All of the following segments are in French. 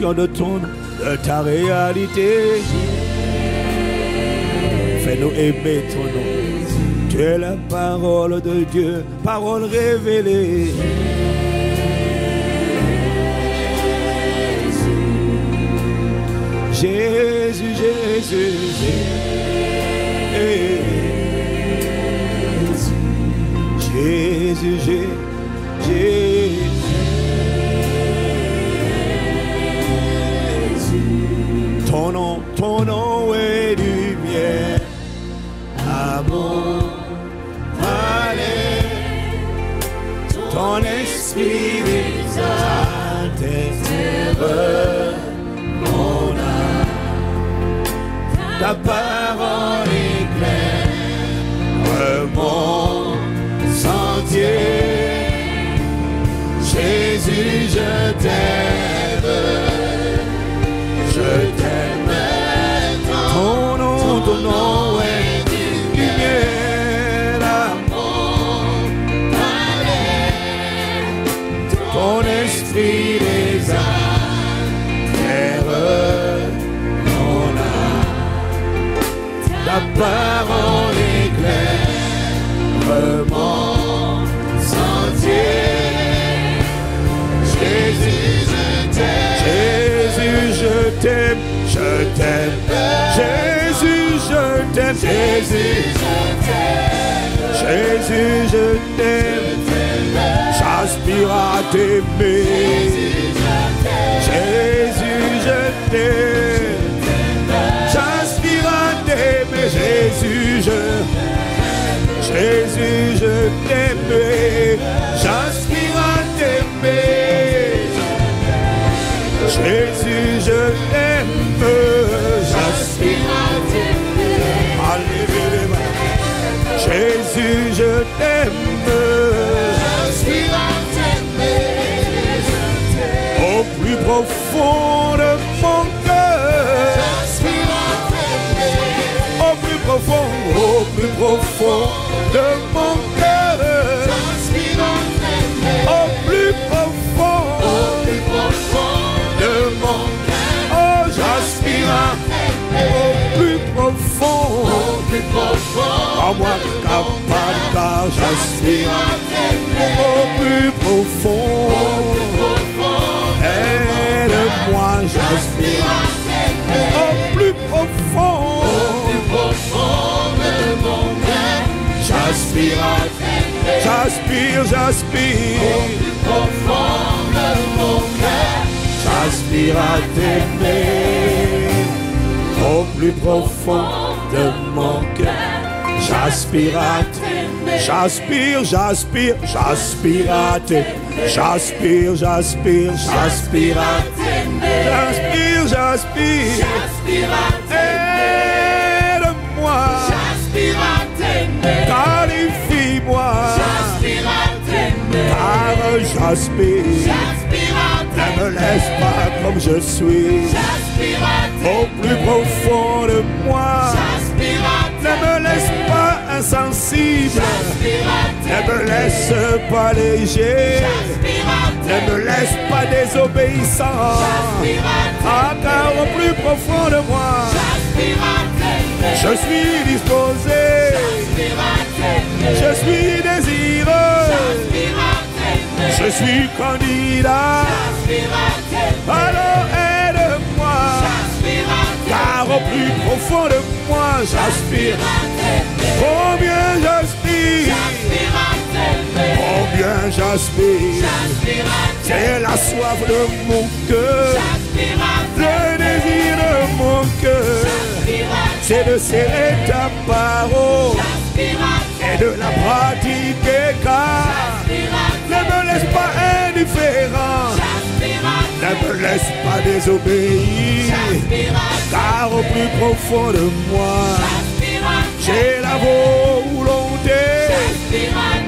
de ton, de ta réalité. Fais-nous aimer ton nom. Tu es la parole de Dieu, parole révélée. Jésus, Jésus, Jésus, Jésus. Ton nom, est lumière, amour, allez, ton esprit terre mon âme, ta parole éclaire mon sentier. Jésus, je t'aime, est ton esprit les mon âme, ta parole éclaire mon sentier. Jésus, je t'aime. Jésus, je t'aime, je t'aime. T'aime. Jésus, je t'aime. Jésus, je t'aime. J'aspire à t'aimer. Jésus, je t'aime. J'aspire à t'aimer. Jésus, je Jésus, je t'aime. J'aspire à t'aimer. Jésus, je Je t'aime. À t'aimer. Au plus profond de mon cœur. Au plus profond, au plus profond de mon cœur. Au plus profond, au plus profond de mon cœur. Oh, j'aspire au plus profond, au plus profond. Moi, j'aspire au plus profond. Aide-moi, j'aspire au plus profond. J'aspire J'aspire, j'aspire. Au plus profond de mon cœur. J'aspire à t'aimer. Au plus profond. J'aspire à t'aimer. J'aspire, j'aspire, j'aspire à t'aimer. J'aspire, j'aspire, j'aspire à t'aimer. J'aspire, j'aspire. J'aspire à t'aimer. Aide-moi. J'aspire à t'aimer. Qualifie-moi. J'aspire à t'aimer. Car j'aspire. J'aspire à t'aimer. Ne me laisse pas comme je suis. J'aspire à t'aimer. Au plus profond de moi. J'aspire à Ne me laisse pas insensible. Ne me laisse pas léger. Ne me laisse pas désobéissant. Ah, car au plus profond de moi, je suis disposé. Je suis désireux. Je suis candidat. Alors au plus profond de moi, j'aspire. Combien j'aspire. Combien j'aspire. C'est la soif de mon cœur. Le désir de mon cœur. C'est de serrer ta parole. Et de la pratiquer car ne me laisse pas indifférent. Ne me laisse pas désobéir. Car au plus profond de moi. J'ai la volonté,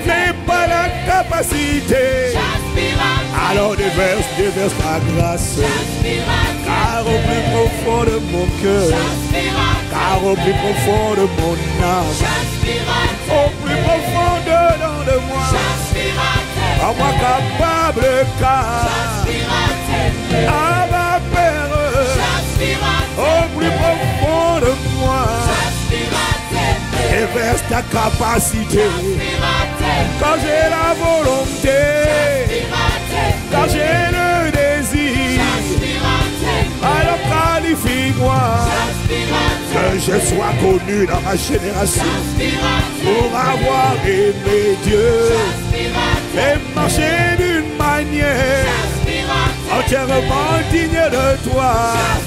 mais pas la capacité. Alors déverse, déverse ta grâce. Car au plus profond de mon cœur, car au plus profond de mon âme, au plus profond à moi capable car, à ma père, au plus profond de moi, déverse ta capacité. Quand j'ai la volonté, quand j'ai le désir, alors qualifie-moi. Que je sois connu dans ma génération. Pour avoir aimé Dieu et marcher d'une manière entièrement digne de toi.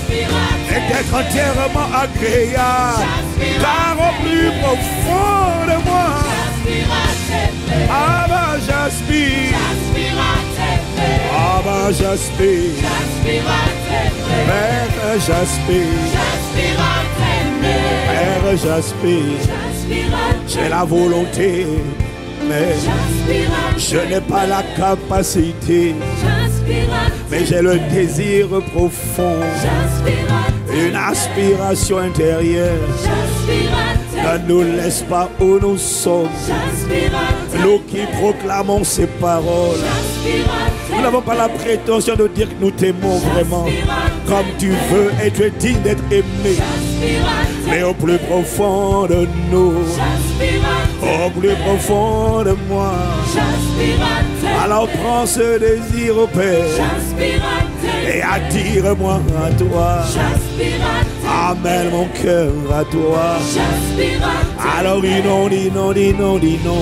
Et d'être entièrement agréable. Car au plus profond de moi ah bah j'aspire. Ah bah j'aspire. Père j'aspire. Père j'aspire. J'ai la volonté mais je n'ai pas la capacité mais j'ai le désir profond. Une aspiration intérieure. Ne nous laisse pas où nous sommes. Nous qui proclamons ces paroles. Nous n'avons pas la prétention de dire que nous t'aimons vraiment. Comme tu veux et tu es digne d'être aimé. Mais au plus profond de nous, au plus profond de moi, alors prends ce désir au Père et attire-moi à toi. Amène mon cœur à toi. Alors dis non, dis non, dis non, dis non.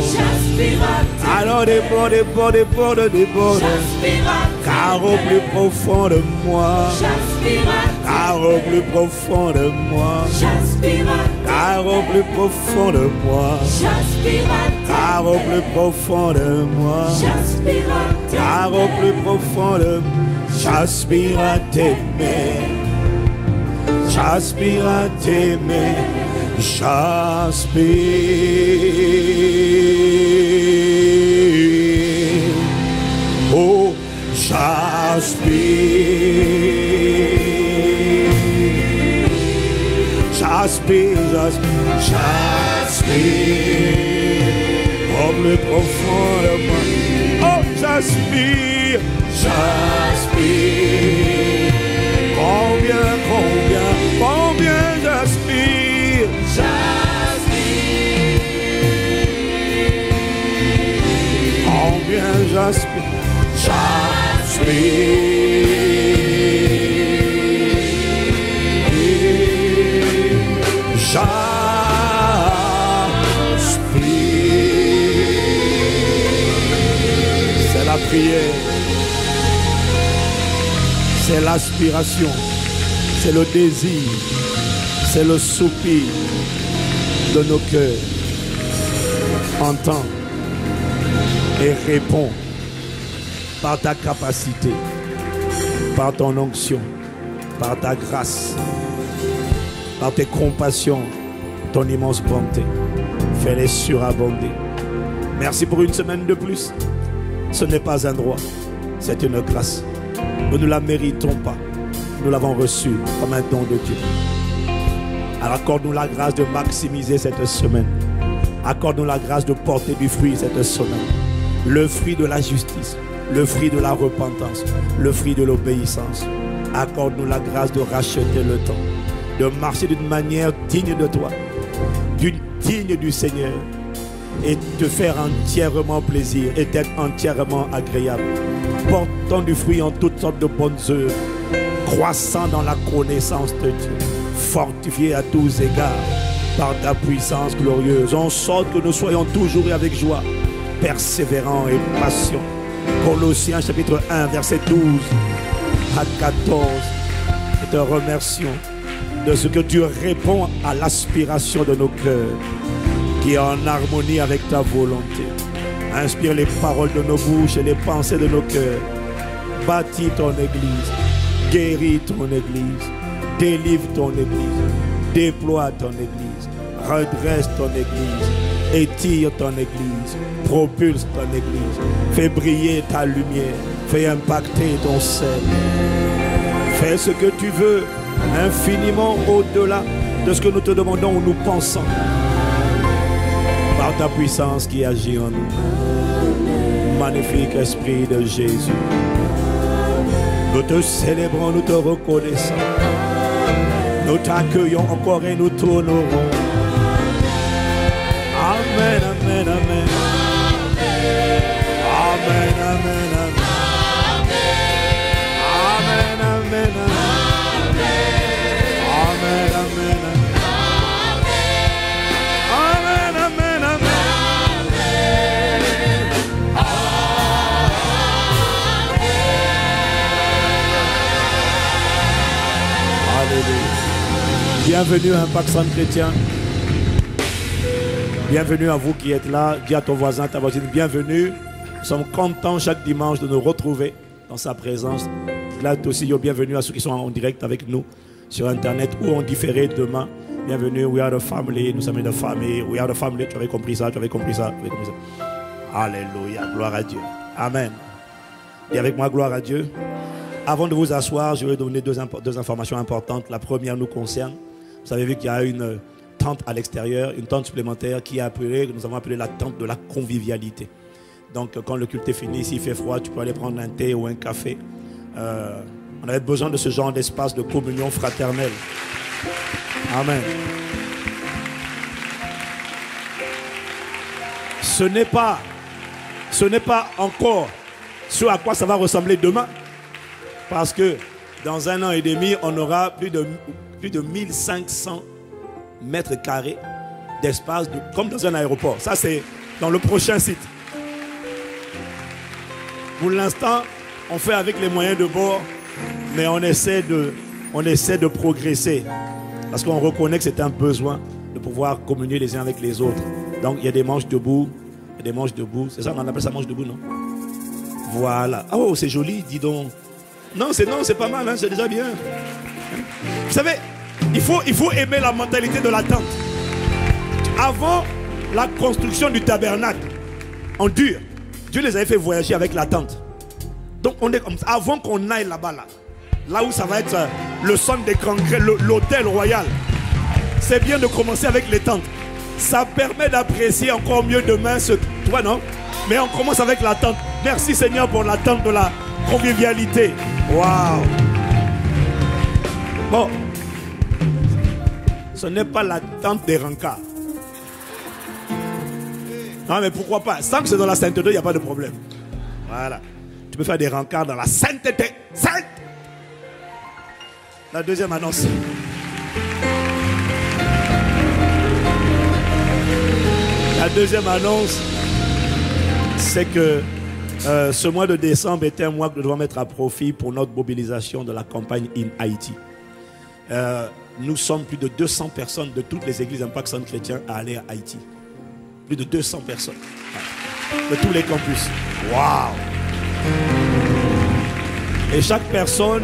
Alors déborde, déborde, déborde, déborde. Car au plus profond de moi. Car au plus profond de moi. Car au plus profond de moi. Car au plus profond de moi. Car au plus profond de moi. J'aspire à t'aimer. J'aspire à t'aimer. J'aspire. J'aspire. J'aspire, j'aspire, j'aspire. Au plus profond de moi. Oh, j'aspire, j'aspire. Combien, combien, combien j'aspire. Combien j'aspire. J'aspire. J'aspire. C'est la prière. C'est l'aspiration. C'est le désir. C'est le soupir de nos cœurs. Entends et réponds par ta capacité, par ton onction, par ta grâce, par tes compassions, ton immense bonté. Fais-les surabonder. Merci pour une semaine de plus. Ce n'est pas un droit, c'est une grâce. Nous ne la méritons pas. Nous l'avons reçue comme un don de Dieu. Alors accorde-nous la grâce de maximiser cette semaine. Accorde-nous la grâce de porter du fruit cette semaine. Le fruit de la justice, le fruit de la repentance, le fruit de l'obéissance. Accorde-nous la grâce de racheter le temps, de marcher d'une manière digne de toi, digne du Seigneur, et te faire entièrement plaisir et d'être entièrement agréable. Portant du fruit en toutes sortes de bonnes œuvres, croissant dans la connaissance de Dieu, fortifié à tous égards par ta puissance glorieuse, en sorte que nous soyons toujours avec joie, persévérants et patients. Colossiens chapitre 1, verset 12 à 14. Et te remercions de ce que tu réponds à l'aspiration de nos cœurs, qui est en harmonie avec ta volonté. Inspire les paroles de nos bouches et les pensées de nos cœurs. Bâtis ton église, guéris ton église, délivre ton église. Déploie ton église. Redresse ton église. Étire ton église. Propulse ton église. Fais briller ta lumière. Fais impacter ton sel. Fais ce que tu veux infiniment au-delà de ce que nous te demandons ou nous pensons. Par ta puissance qui agit en nous. Magnifique Esprit de Jésus. Nous te célébrons, nous te reconnaissons. Nous t'accueillons encore et nous tournerons. Amen, amen, amen. Amen, amen, amen. Amen, amen, amen. Amen, amen, amen. Bienvenue à Impact Centre Chrétien. Bienvenue à vous qui êtes là. Dis à ton voisin, ta voisine, bienvenue. Nous sommes contents chaque dimanche de nous retrouver dans sa présence. Là aussi, bienvenue à ceux qui sont en direct avec nous sur Internet ou en différé demain. Bienvenue, we are the family. Nous sommes une famille. We are the family. Tu avais compris ça, tu avais compris ça. Alléluia, gloire à Dieu. Amen. Et avec moi, gloire à Dieu. Avant de vous asseoir, je vais donner deux, deux informations importantes. La première nous concerne. Vous avez vu qu'il y a une tente à l'extérieur, une tente supplémentaire qui est appelée, que nous avons appelée la tente de la convivialité. Donc, quand le culte est fini, s'il fait froid, tu peux aller prendre un thé ou un café. Euh, on avait besoin de ce genre d'espace de communion fraternelle. Amen. Ce n'est pas, ce n'est pas encore ce à quoi ça va ressembler demain. Parce que dans un an et demi, on aura plus de, plus de 1500 mètres carrés d'espace, de- comme dans un aéroport. Ça, c'est dans le prochain site. Pour l'instant, on fait avec les moyens de bord, mais on essaie de, on essaie de progresser. Parce qu'on reconnaît que c'est un besoin de pouvoir communier les uns avec les autres. Donc, il y a des manches debout, il y a des manches debout. C'est ça, on appelle ça manche debout, non? Voilà. Ah, Oh, c'est joli, dis donc. Non, c'est non, c'est pas mal, hein, c'est déjà bien. Vous savez, il faut, il faut aimer la mentalité de la tente. Avant la construction du tabernacle, en dur, Dieu les avait fait voyager avec la tente. Donc on est comme ça. Avant qu'on aille là-bas, là, là où ça va être euh, le centre des congrès, l'hôtel royal, c'est bien de commencer avec les tentes. Ça permet d'apprécier encore mieux demain ce. Toi, non? Mais on commence avec la tente. Merci Seigneur pour la tente de la convivialité. Waouh Bon. Ce n'est pas la tente des rencarts. Non, mais pourquoi pas? Tant que c'est dans la sainteté, il n'y a pas de problème. Voilà. Tu peux faire des rencarts dans la sainteté. Sainte La deuxième annonce. La deuxième annonce, c'est que euh, ce mois de décembre était un mois que nous devons mettre à profit pour notre mobilisation de la campagne In Haïti. Euh, nous sommes plus de 200 personnes de toutes les églises Impact Centre Chrétien à aller à Haïti. Plus de 200 personnes. De tous les campus. Waouh! Et chaque personne,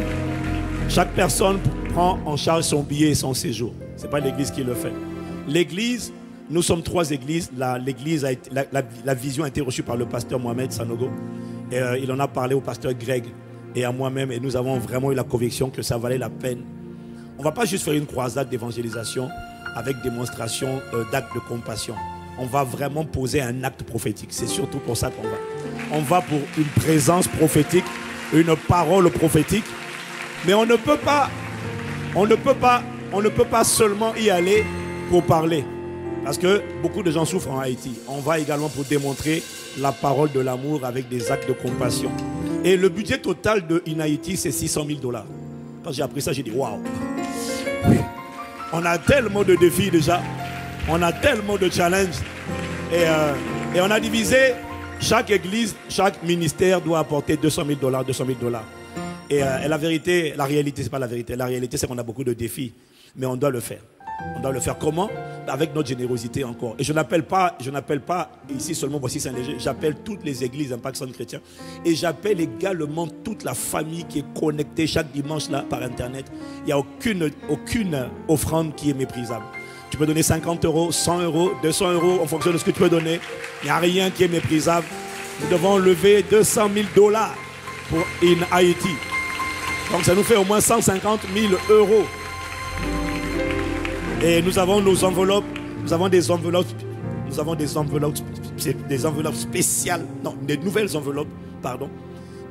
chaque personne prend en charge son billet et son séjour. Ce n'est pas l'église qui le fait. L'église, nous sommes trois églises. La, vision a été reçue par le pasteur Mohamed Sanogo. Euh, il en a parlé au pasteur Greg et à moi-même. Et nous avons vraiment eu la conviction que ça valait la peine. Va pas juste faire une croisade d'évangélisation avec démonstration euh, d'actes de compassion. On va vraiment poser un acte prophétique. C'est surtout pour ça qu'on va. On va pour une présence prophétique, une parole prophétique. Mais on ne peut pas, on ne peut pas, on ne peut pas seulement y aller pour parler. Parce que beaucoup de gens souffrent en Haïti. On va également pour démontrer la parole de l'amour avec des actes de compassion. Et le budget total de In Haïti, c'est 600 000 dollars. Quand j'ai appris ça, j'ai dit waouh. On a tellement de défis déjà. On a tellement de challenges. Et, euh, et on a divisé chaque église, chaque ministère doit apporter 200 000 dollars, 200 000 dollars. Et, euh, et la vérité, la réalité, c'est pas la vérité. La réalité, c'est qu'on a beaucoup de défis. Mais on doit le faire. On doit le faire comment? Avec notre générosité encore. Et je n'appelle pas, je n'appelle pas ici seulement voici Saint-Léger, j'appelle toutes les églises Impact Centre Chrétien. Et j'appelle également toute la famille qui est connectée chaque dimanche là par Internet. Il n'y a aucune, aucune offrande qui est méprisable. Tu peux donner 50 euros, 100 euros, 200 euros en fonction de ce que tu peux donner. Il n'y a rien qui est méprisable. Nous devons lever 200 000 dollars pour in Haïti. Donc ça nous fait au moins 150 000 euros. Et nous avons nos enveloppes, nous avons des enveloppes, nous avons des enveloppes, des enveloppes spéciales, non, des nouvelles enveloppes, pardon,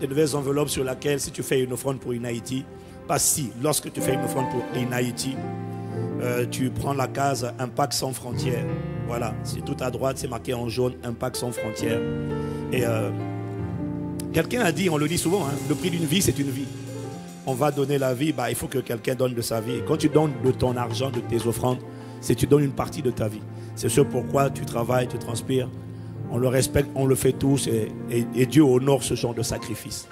des nouvelles enveloppes sur lesquelles si tu fais une offrande pour une Haïti, pas si, lorsque tu fais une offrande pour une Haïti, euh, tu prends la case Impact sans frontières. Voilà, c'est tout à droite, c'est marqué en jaune, Impact sans frontières. Et euh, quelqu'un a dit, on le dit souvent, hein, le prix d'une vie, c'est une vie on va donner la vie, bah, il faut que quelqu'un donne de sa vie. Et quand tu donnes de ton argent, de tes offrandes, c'est tu donnes une partie de ta vie. C'est ce pourquoi tu travailles, tu transpires. On le respecte, on le fait tous et, Dieu honore ce genre de sacrifice.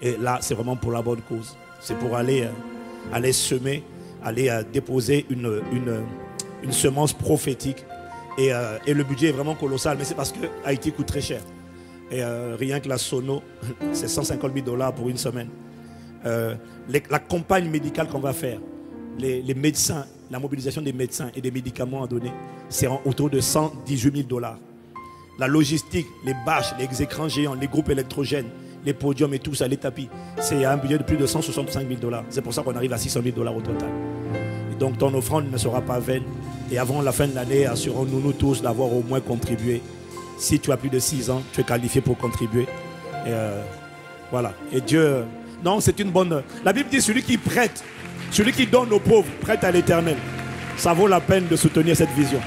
Et là, c'est vraiment pour la bonne cause. C'est pour aller, euh, aller semer, aller euh, déposer une, semence prophétique. Euh, et, le budget est vraiment colossal, mais c'est parce que Haïti coûte très cher. Et rien que la sono, c'est 150 000 dollars pour une semaine. Euh, la campagne médicale qu'on va faire, les, médecins, la mobilisation des médecins et des médicaments à donner, c'est autour de 118 000 dollars. La logistique, les bâches, les écrans géants, les groupes électrogènes, les podiums et tout ça, les tapis, c'est un budget de plus de 165 000 dollars. C'est pour ça qu'on arrive à 600 000 dollars au total. donc ton offrande ne sera pas vaine. Et avant la fin de l'année, assurons-nous nous tous d'avoir au moins contribué. Si tu as plus de 6 ans, tu es qualifié pour contribuer. Euh, voilà. Et Dieu non, c'est une bonne. La Bible dit celui qui prête, celui qui donne aux pauvres, prête à l'éternel. Ça vaut la peine de soutenir cette vision.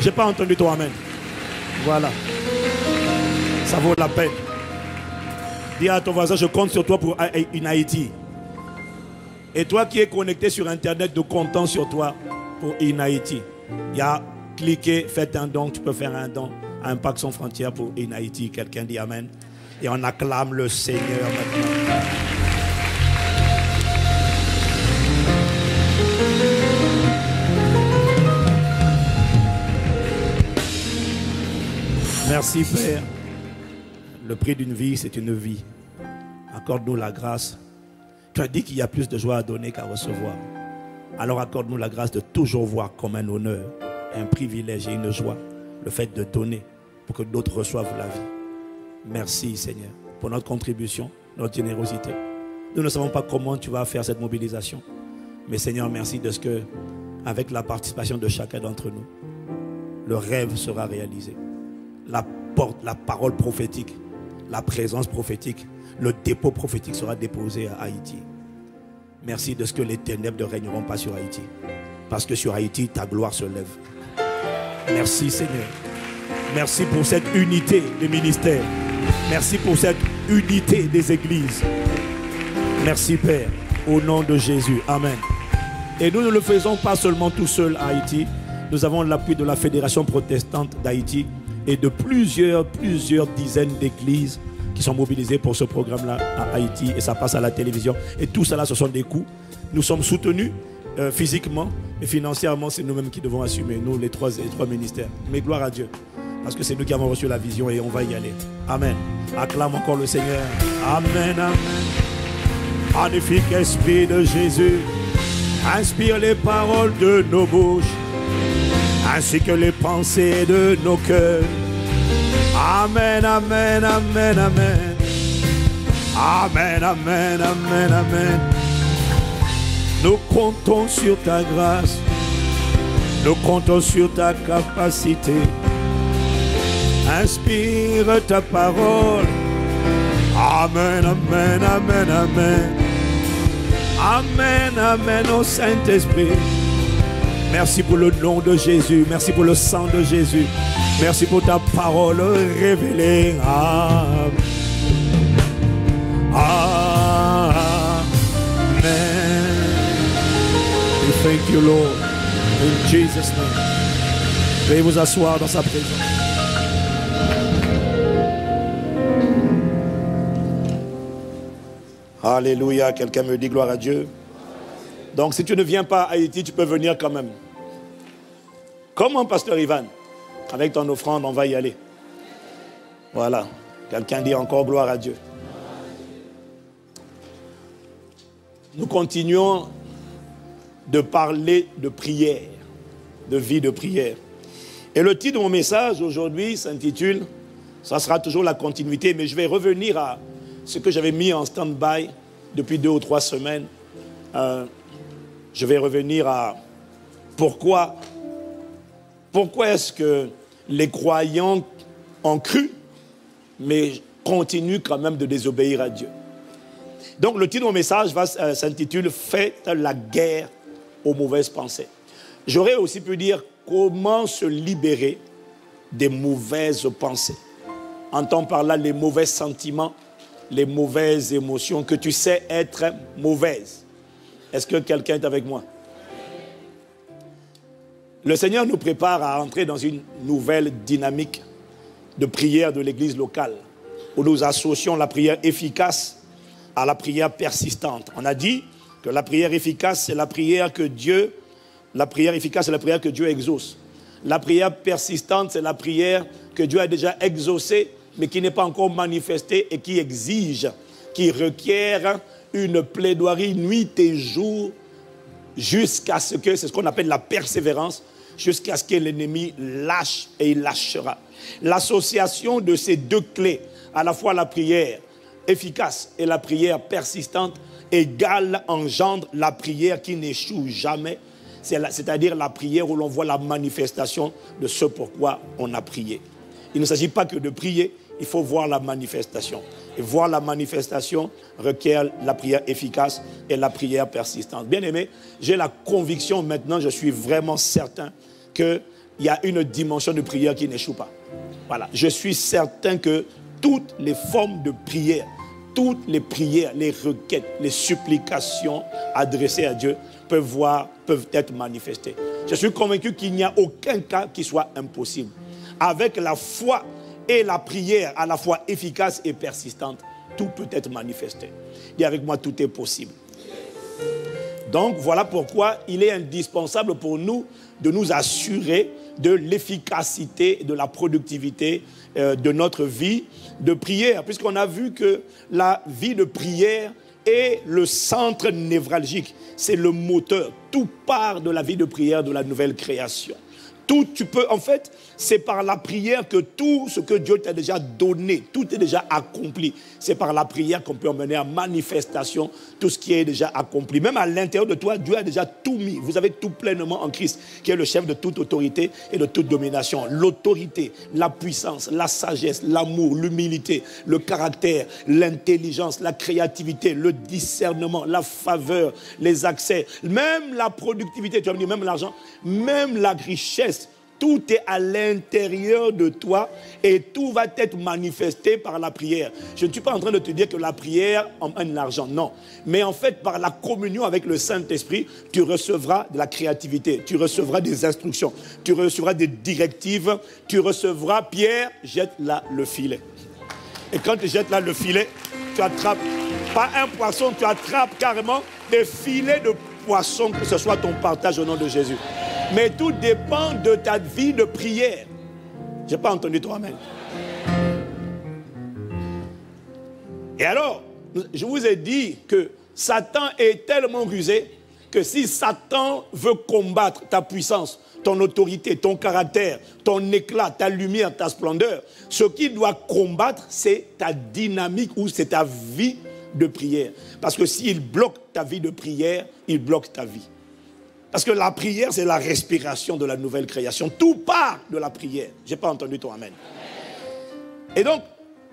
J'ai pas entendu toi, Amen. Voilà. Ça vaut la peine. Dis à ton voisin, je compte sur toi pour une Haïti. Et toi qui es connecté sur Internet, de comptant sur toi pour In Haïti. Il y a cliquez, faites un don, tu peux faire un don à Impact sans frontières pour In Haïti. Quelqu'un dit Amen. Et on acclame le Seigneur. Merci Père. Le prix d'une vie, c'est une vie. Accorde-nous la grâce. Tu as dit qu'il y a plus de joie à donner qu'à recevoir. Alors accorde-nous la grâce de toujours voir comme un honneur, un privilège et une joie le fait de donner pour que d'autres reçoivent la vie. Merci Seigneur pour notre contribution, notre générosité. Nous ne savons pas comment tu vas faire cette mobilisation. Mais Seigneur, merci de ce que, avec la participation de chacun d'entre nous, le rêve sera réalisé la, porte, la parole prophétique, la présence prophétique, le dépôt prophétique sera déposé à Haïti. Merci de ce que les ténèbres ne régneront pas sur Haïti. Parce que sur Haïti, ta gloire se lève. Merci Seigneur. Merci pour cette unité des ministères. Merci pour cette unité des églises. Merci Père. Au nom de Jésus. Amen. Et nous ne le faisons pas seulement tout seul à Haïti. Nous avons l'appui de la Fédération protestante d'Haïti et de plusieurs, plusieurs dizaines d'églises qui sont mobilisées pour ce programme-là à Haïti et ça passe à la télévision. Et tout cela, ce sont des coûts. Nous sommes soutenus euh, physiquement et financièrement, c'est nous-mêmes qui devons assumer, nous, les trois, les trois ministères. Mais gloire à Dieu, parce que c'est nous qui avons reçu la vision et on va y aller. Amen. Acclame encore le Seigneur. Amen, amen. Magnifique Esprit de Jésus, inspire les paroles de nos bouches ainsi que les pensées de nos cœurs. Amen, amen, amen, amen. Amen, amen, amen, amen. Nous comptons sur ta grâce. Nous comptons sur ta capacité. Inspire ta parole. Amen, amen, amen, amen. Amen, amen, au Saint-Esprit. Merci pour le nom de Jésus. Merci pour le sang de Jésus. Merci pour ta parole révélée. Amen. Amen. We thank you, Lord. In Jesus' name. Veuillez vous asseoir dans sa présence. Alléluia. Quelqu'un me dit gloire à Dieu. Donc si tu ne viens pas à Haïti, tu peux venir quand même. Comment, pasteur Ivan Avec ton offrande, on va y aller. Voilà. Quelqu'un dit encore gloire à Dieu. Nous continuons de parler de prière, de vie de prière. Et le titre de mon message aujourd'hui s'intitule, ça sera toujours la continuité, mais je vais revenir à ce que j'avais mis en stand-by depuis deux ou trois semaines. Euh, je vais revenir à pourquoi, pourquoi est-ce que les croyants ont cru, mais continuent quand même de désobéir à Dieu. Donc le titre de message va euh, s'intituler Faites la guerre aux mauvaises pensées. J'aurais aussi pu dire comment se libérer des mauvaises pensées. Entends par là les mauvais sentiments, les mauvaises émotions que tu sais être mauvaises. Est-ce que quelqu'un est avec moi? Le Seigneur nous prépare à entrer dans une nouvelle dynamique de prière de l'Église locale, où nous associons la prière efficace à la prière persistante. On a dit que la prière efficace, c'est la prière que Dieu, la prière efficace, c'est la prière que Dieu exauce. La prière persistante, c'est la prière que Dieu a déjà exaucée, mais qui n'est pas encore manifestée et qui exige, qui requiert une plaidoirie nuit et jour jusqu'à ce que, c'est ce qu'on appelle la persévérance, jusqu'à ce que l'ennemi lâche et il lâchera. L'association de ces deux clés, à la fois la prière efficace et la prière persistante, égale engendre la prière qui n'échoue jamais, c'est-à-dire la prière où l'on voit la manifestation de ce pourquoi on a prié. Il ne s'agit pas que de prier, il faut voir la manifestation. Et voir la manifestation requiert la prière efficace et la prière persistante. Bien aimé, j'ai la conviction maintenant, je suis vraiment certain qu'il y a une dimension de prière qui n'échoue pas. Voilà, je suis certain que toutes les formes de prière toutes les prières, les requêtes, les supplications adressées à Dieu peuvent, voir, peuvent être manifestées. Je suis convaincu qu'il n'y a aucun cas qui soit impossible. Avec la foi et la prière à la fois efficace et persistante, tout peut être manifesté. Et avec moi, tout est possible. Donc voilà pourquoi il est indispensable pour nous de nous assurer de l'efficacité, de la productivité euh, de notre vie de prière, puisqu'on a vu que la vie de prière est le centre névralgique, c'est le moteur. Tout part de la vie de prière de la nouvelle création. Tout, tu peux, en fait, c'est par la prière que tout ce que Dieu t'a déjà donné, tout est déjà accompli. C'est par la prière qu'on peut emmener à manifestation tout ce qui est déjà accompli. Même à l'intérieur de toi, Dieu a déjà tout mis. Vous avez tout pleinement en Christ, qui est le chef de toute autorité et de toute domination. L'autorité, la puissance, la sagesse, l'amour, l'humilité, le caractère, l'intelligence, la créativité, le discernement, la faveur, les accès, même la productivité, tu vas me dire même l'argent, même la richesse tout est à l'intérieur de toi et tout va être manifesté par la prière. Je ne suis pas en train de te dire que la prière emmène l'argent, non. Mais en fait, par la communion avec le Saint-Esprit, tu recevras de la créativité, tu recevras des instructions, tu recevras des directives, tu recevras, Pierre, jette là le filet. Et quand tu jettes là le filet, tu attrapes pas un poisson, tu attrapes carrément des filets de poissons, que ce soit ton partage au nom de Jésus. Mais tout dépend de ta vie de prière. Je n'ai pas entendu toi, Amen. Et alors, je vous ai dit que Satan est tellement rusé que si Satan veut combattre ta puissance, ton autorité, ton caractère, ton éclat, ta lumière, ta splendeur, ce qu'il doit combattre, c'est ta dynamique ou c'est ta vie de prière. Parce que s'il bloque ta vie de prière, il bloque ta vie. Parce que la prière, c'est la respiration de la nouvelle création. Tout part de la prière. Je n'ai pas entendu ton Amen. Et donc,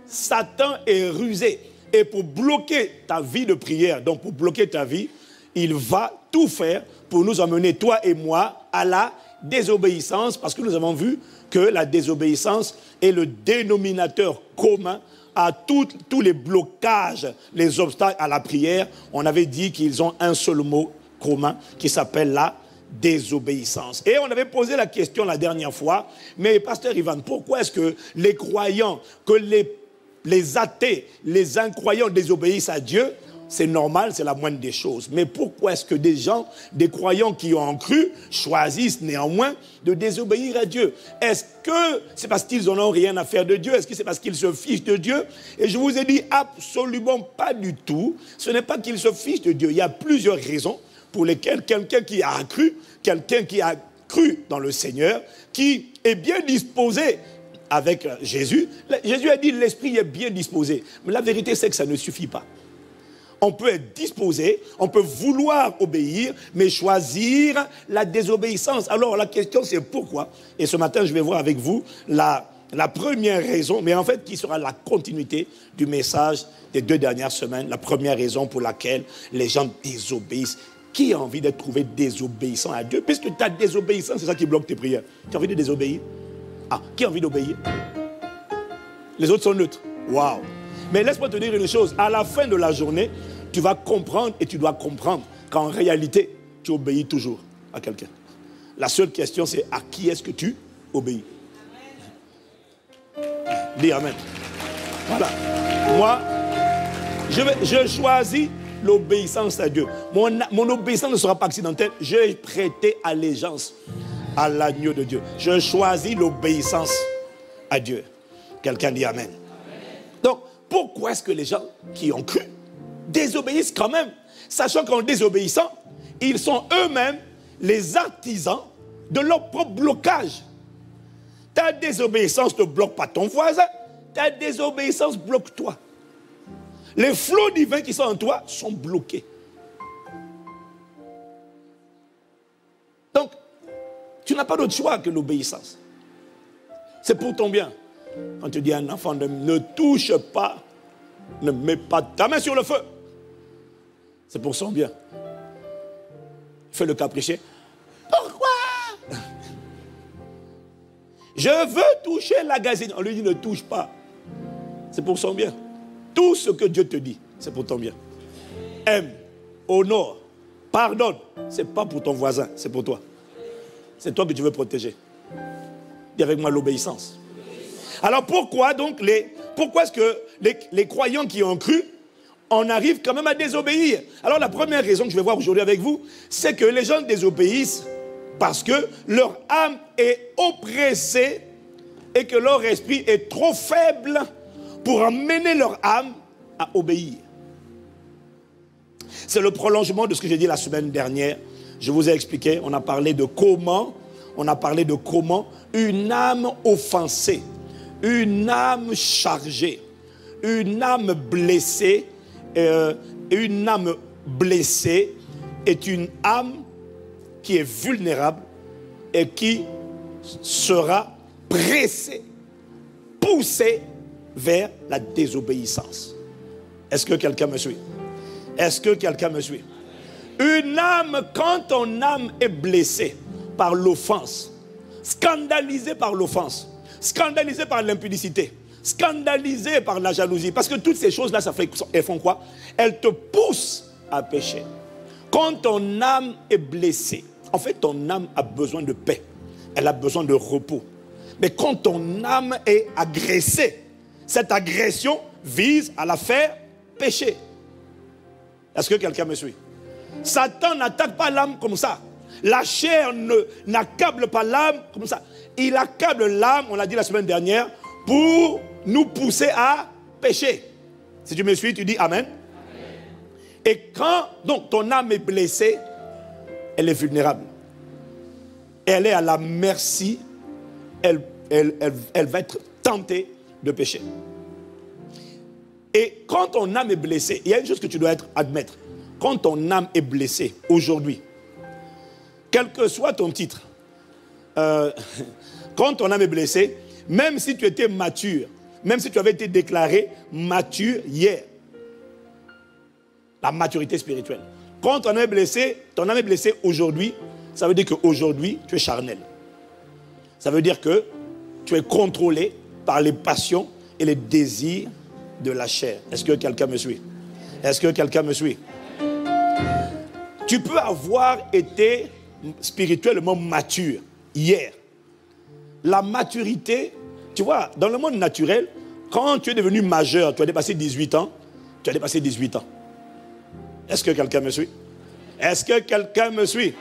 Satan est rusé. Et pour bloquer ta vie de prière, donc pour bloquer ta vie, il va tout faire pour nous emmener, toi et moi, à la désobéissance, parce que nous avons vu que la désobéissance est le dénominateur commun à tous les blocages, les obstacles à la prière. On avait dit qu'ils ont un seul mot, qui s'appelle la désobéissance. Et on avait posé la question la dernière fois, mais pasteur Ivan, pourquoi est-ce que les croyants, que les, les athées, les incroyants désobéissent à Dieu? C'est normal, c'est la moindre des choses. Mais pourquoi est-ce que des gens, des croyants qui ont cru, choisissent néanmoins de désobéir à Dieu? Est-ce que c'est parce qu'ils n'en ont rien à faire de Dieu? Est-ce que c'est parce qu'ils se fichent de Dieu? Et je vous ai dit absolument pas du tout. Ce n'est pas qu'ils se fichent de Dieu. Il y a plusieurs raisons pour lesquelles quelqu'un qui a cru, quelqu'un qui a cru dans le Seigneur, qui est bien disposé avec Jésus, Jésus a dit l'esprit est bien disposé. Mais la vérité, c'est que ça ne suffit pas. On peut être disposé, on peut vouloir obéir, mais choisir la désobéissance. Alors la question c'est pourquoi? Et ce matin, je vais voir avec vous la première raison, mais en fait qui sera la continuité du message des deux dernières semaines, la première raison pour laquelle les gens désobéissent. Qui a envie d'être trouvé désobéissant à Dieu? Puisque ta désobéissance, c'est ça qui bloque tes prières. Tu as envie de désobéir? Ah, qui a envie d'obéir? Les autres sont neutres. Waouh mais laisse-moi te dire une chose, à la fin de la journée, tu vas comprendre et tu dois comprendre qu'en réalité, tu obéis toujours à quelqu'un. La seule question, c'est à qui est-ce que tu obéis? Dis Amen. Voilà. Moi, je, choisis l'obéissance à Dieu. Mon, obéissance ne sera pas accidentelle. Je prêté allégeance à l'agneau de Dieu. Je choisis l'obéissance à Dieu. Quelqu'un dit Amen. Donc, pourquoi est-ce que les gens qui ont cru désobéissent quand même, sachant qu'en désobéissant, ils sont eux-mêmes les artisans de leur propre blocage. Ta désobéissance ne bloque pas ton voisin, ta désobéissance bloque toi. Les flots divins qui sont en toi sont bloqués. Donc, tu n'as pas d'autre choix que l'obéissance. C'est pour ton bien. Quand tu dis à un enfant ne touche pas, ne mets pas ta main sur le feu, c'est pour son bien. Fais le caprichet. Pourquoi? Je veux toucher la gazine. On lui dit ne touche pas. C'est pour son bien. Tout ce que Dieu te dit, c'est pour ton bien. Aime, honore, pardonne. Ce n'est pas pour ton voisin, c'est pour toi. C'est toi que tu veux protéger. Dis avec moi l'obéissance. Alors pourquoi donc les, pourquoi est-ce que les, croyants qui ont cru on arrive quand même à désobéir? Alors la première raison que je vais voir aujourd'hui avec vous, c'est que les gens désobéissent parce que leur âme est oppressée et que leur esprit est trop faible pour amener leur âme à obéir. C'est le prolongement de ce que j'ai dit la semaine dernière. Je vous ai expliqué, on a parlé de comment, on a parlé de comment une âme offensée une âme chargée, une âme blessée, euh, une âme blessée est une âme qui est vulnérable et qui sera pressée, poussée vers la désobéissance. Est-ce que quelqu'un me suit? Est-ce que quelqu'un me suit? Une âme, quand ton âme est blessée par l'offense, scandalisée par l'offense, scandalisé par l'impudicité, scandalisé par la jalousie. Parce que toutes ces choses-là, ça fait, elles font quoi? Elles te poussent à pécher. Quand ton âme est blessée, en fait, ton âme a besoin de paix. Elle a besoin de repos. Mais quand ton âme est agressée, cette agression vise à la faire pécher. Est-ce que quelqu'un me suit? Satan n'attaque pas l'âme comme ça. La chair n'accable pas l'âme comme ça il accable l'âme, on l'a dit la semaine dernière, pour nous pousser à pécher. Si tu me suis, tu dis Amen. Et quand donc ton âme est blessée, elle est vulnérable. Elle est à la merci, elle, va être tentée de pécher. Et quand ton âme est blessée, il y a une chose que tu dois être, admettre. Quand ton âme est blessée aujourd'hui, quel que soit ton titre, euh, quand ton âme est blessée, même si tu étais mature, même si tu avais été déclaré mature hier, la maturité spirituelle. Quand ton âme est blessée, ton âme est blessée aujourd'hui, ça veut dire qu'aujourd'hui, tu es charnel. Ça veut dire que tu es contrôlé par les passions et les désirs de la chair. Est-ce que quelqu'un me suit? Est-ce que quelqu'un me suit? Tu peux avoir été spirituellement mature hier. La maturité, tu vois, dans le monde naturel, quand tu es devenu majeur, tu as dépassé 18 ans, tu as dépassé 18 ans. Est-ce que quelqu'un me suit? Est-ce que quelqu'un me suit?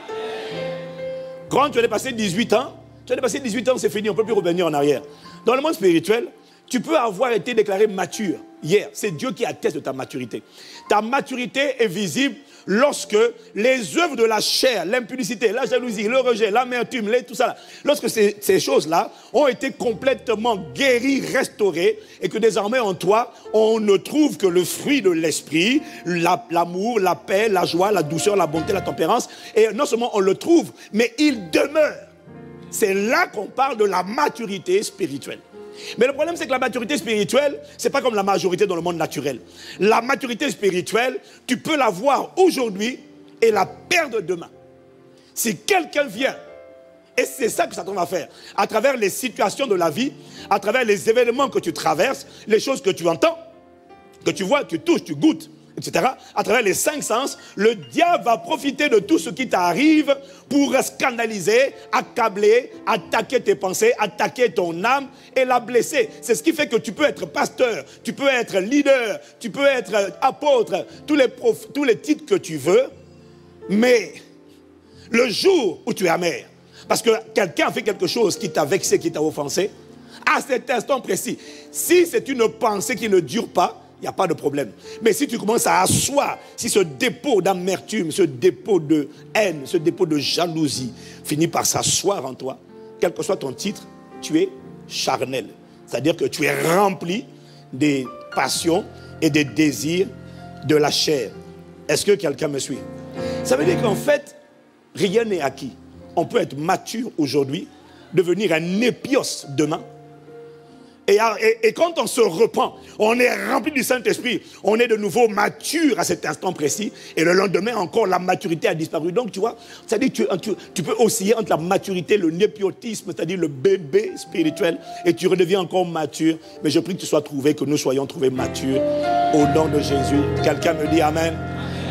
Quand tu as dépassé 18 ans, tu as dépassé 18 ans, c'est fini, on ne peut plus revenir en arrière. Dans le monde spirituel, tu peux avoir été déclaré mature hier. C'est Dieu qui atteste de ta maturité. Ta maturité est visible lorsque les œuvres de la chair, l'impudicité, la jalousie, le rejet, l'amertume, tout ça, lorsque ces, ces choses-là ont été complètement guéries, restaurées, et que désormais en toi, on ne trouve que le fruit de l'esprit, l'amour, la paix, la joie, la douceur, la bonté, la tempérance, et non seulement on le trouve, mais il demeure. C'est là qu'on parle de la maturité spirituelle. Mais le problème, c'est que la maturité spirituelle, ce n'est pas comme la majorité dans le monde naturel. La maturité spirituelle, tu peux la voir aujourd'hui et la perdre demain. Si quelqu'un vient, et c'est ça que Satan va faire, à travers les situations de la vie, à travers les événements que tu traverses, les choses que tu entends, que tu vois, tu touches, tu goûtes, etc., à travers les cinq sens, le diable va profiter de tout ce qui t'arrive pour scandaliser, accabler, attaquer tes pensées, attaquer ton âme et la blesser. C'est ce qui fait que tu peux être pasteur, tu peux être leader, tu peux être apôtre, tous les, tous les titres que tu veux, mais le jour où tu es amer, parce que quelqu'un a fait quelque chose qui t'a vexé, qui t'a offensé, à cet instant précis, si c'est une pensée qui ne dure pas, il n'y a pas de problème. Mais si tu commences à asseoir, si ce dépôt d'amertume, ce dépôt de haine, ce dépôt de jalousie finit par s'asseoir en toi, quel que soit ton titre, tu es charnel. C'est-à-dire que tu es rempli des passions et des désirs de la chair. Est-ce que quelqu'un me suit? Ça veut dire qu'en fait, rien n'est acquis. On peut être mature aujourd'hui, devenir un épios demain, et, quand on se repent, on est rempli du Saint-Esprit, on est de nouveau mature à cet instant précis, et le lendemain encore, la maturité a disparu. Donc, tu vois, c'est-à-dire tu, tu, peux osciller entre la maturité, le népiotisme, c'est-à-dire le bébé spirituel, et tu redeviens encore mature. Mais je prie que tu sois trouvé, que nous soyons trouvés matures au nom de Jésus. Quelqu'un me dit Amen.